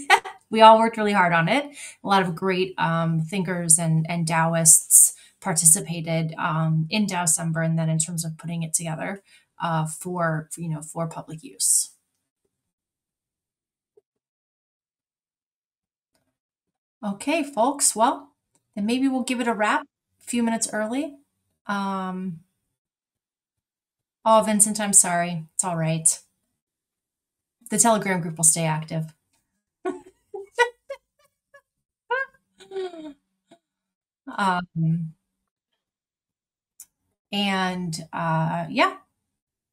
we all worked really hard on it. A lot of great um, thinkers and, and DAOists participated um, in DAOcember and then in terms of putting it together uh, for, you know, for public use. Okay, folks. Well, then maybe we'll give it a wrap a few minutes early. Um, oh, Vincent, I'm sorry. It's all right. The Telegram group will stay active. um, and uh, yeah,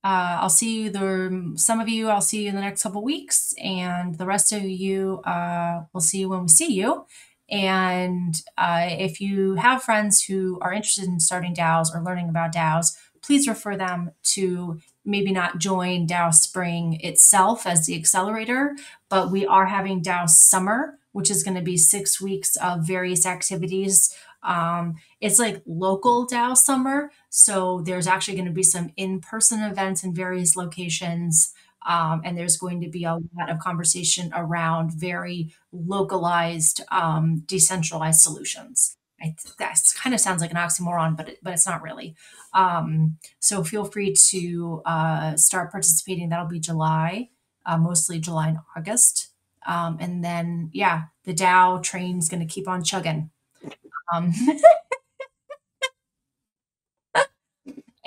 uh, I'll see you the some of you I'll see you in the next couple weeks, and the rest of you uh, we'll see you when we see you. And uh, if you have friends who are interested in starting DAOs or learning about DAOs, please refer them to maybe not join DAO Spring itself as the accelerator, but we are having DAO Summer, which is going to be six weeks of various activities. Um, it's like local DAO Summer. So there's actually going to be some in person events in various locations. Um, and there's going to be a lot of conversation around very localized, um, decentralized solutions. I, that kind of sounds like an oxymoron, but it, but it's not really. Um, so feel free to uh, start participating. That'll be July, uh, mostly July and August, um, and then yeah, the DAO train's going to keep on chugging. Um,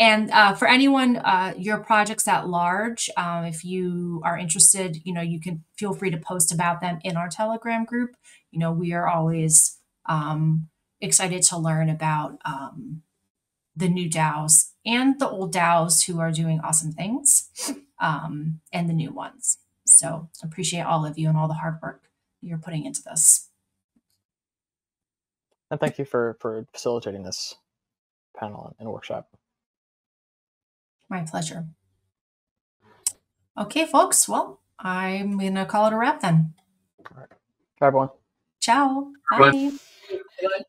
And uh, for anyone, uh, your projects at large, um, if you are interested, you know, you can feel free to post about them in our Telegram group. You know, we are always um, excited to learn about um, the new DAOs and the old DAOs who are doing awesome things um, and the new ones. So appreciate all of you and all the hard work you're putting into this. And thank you for, for facilitating this panel and workshop. My pleasure. Okay, folks. Well, I'm going to call it a wrap then. All right. Bye, everyone. Ciao. Bye. Bye.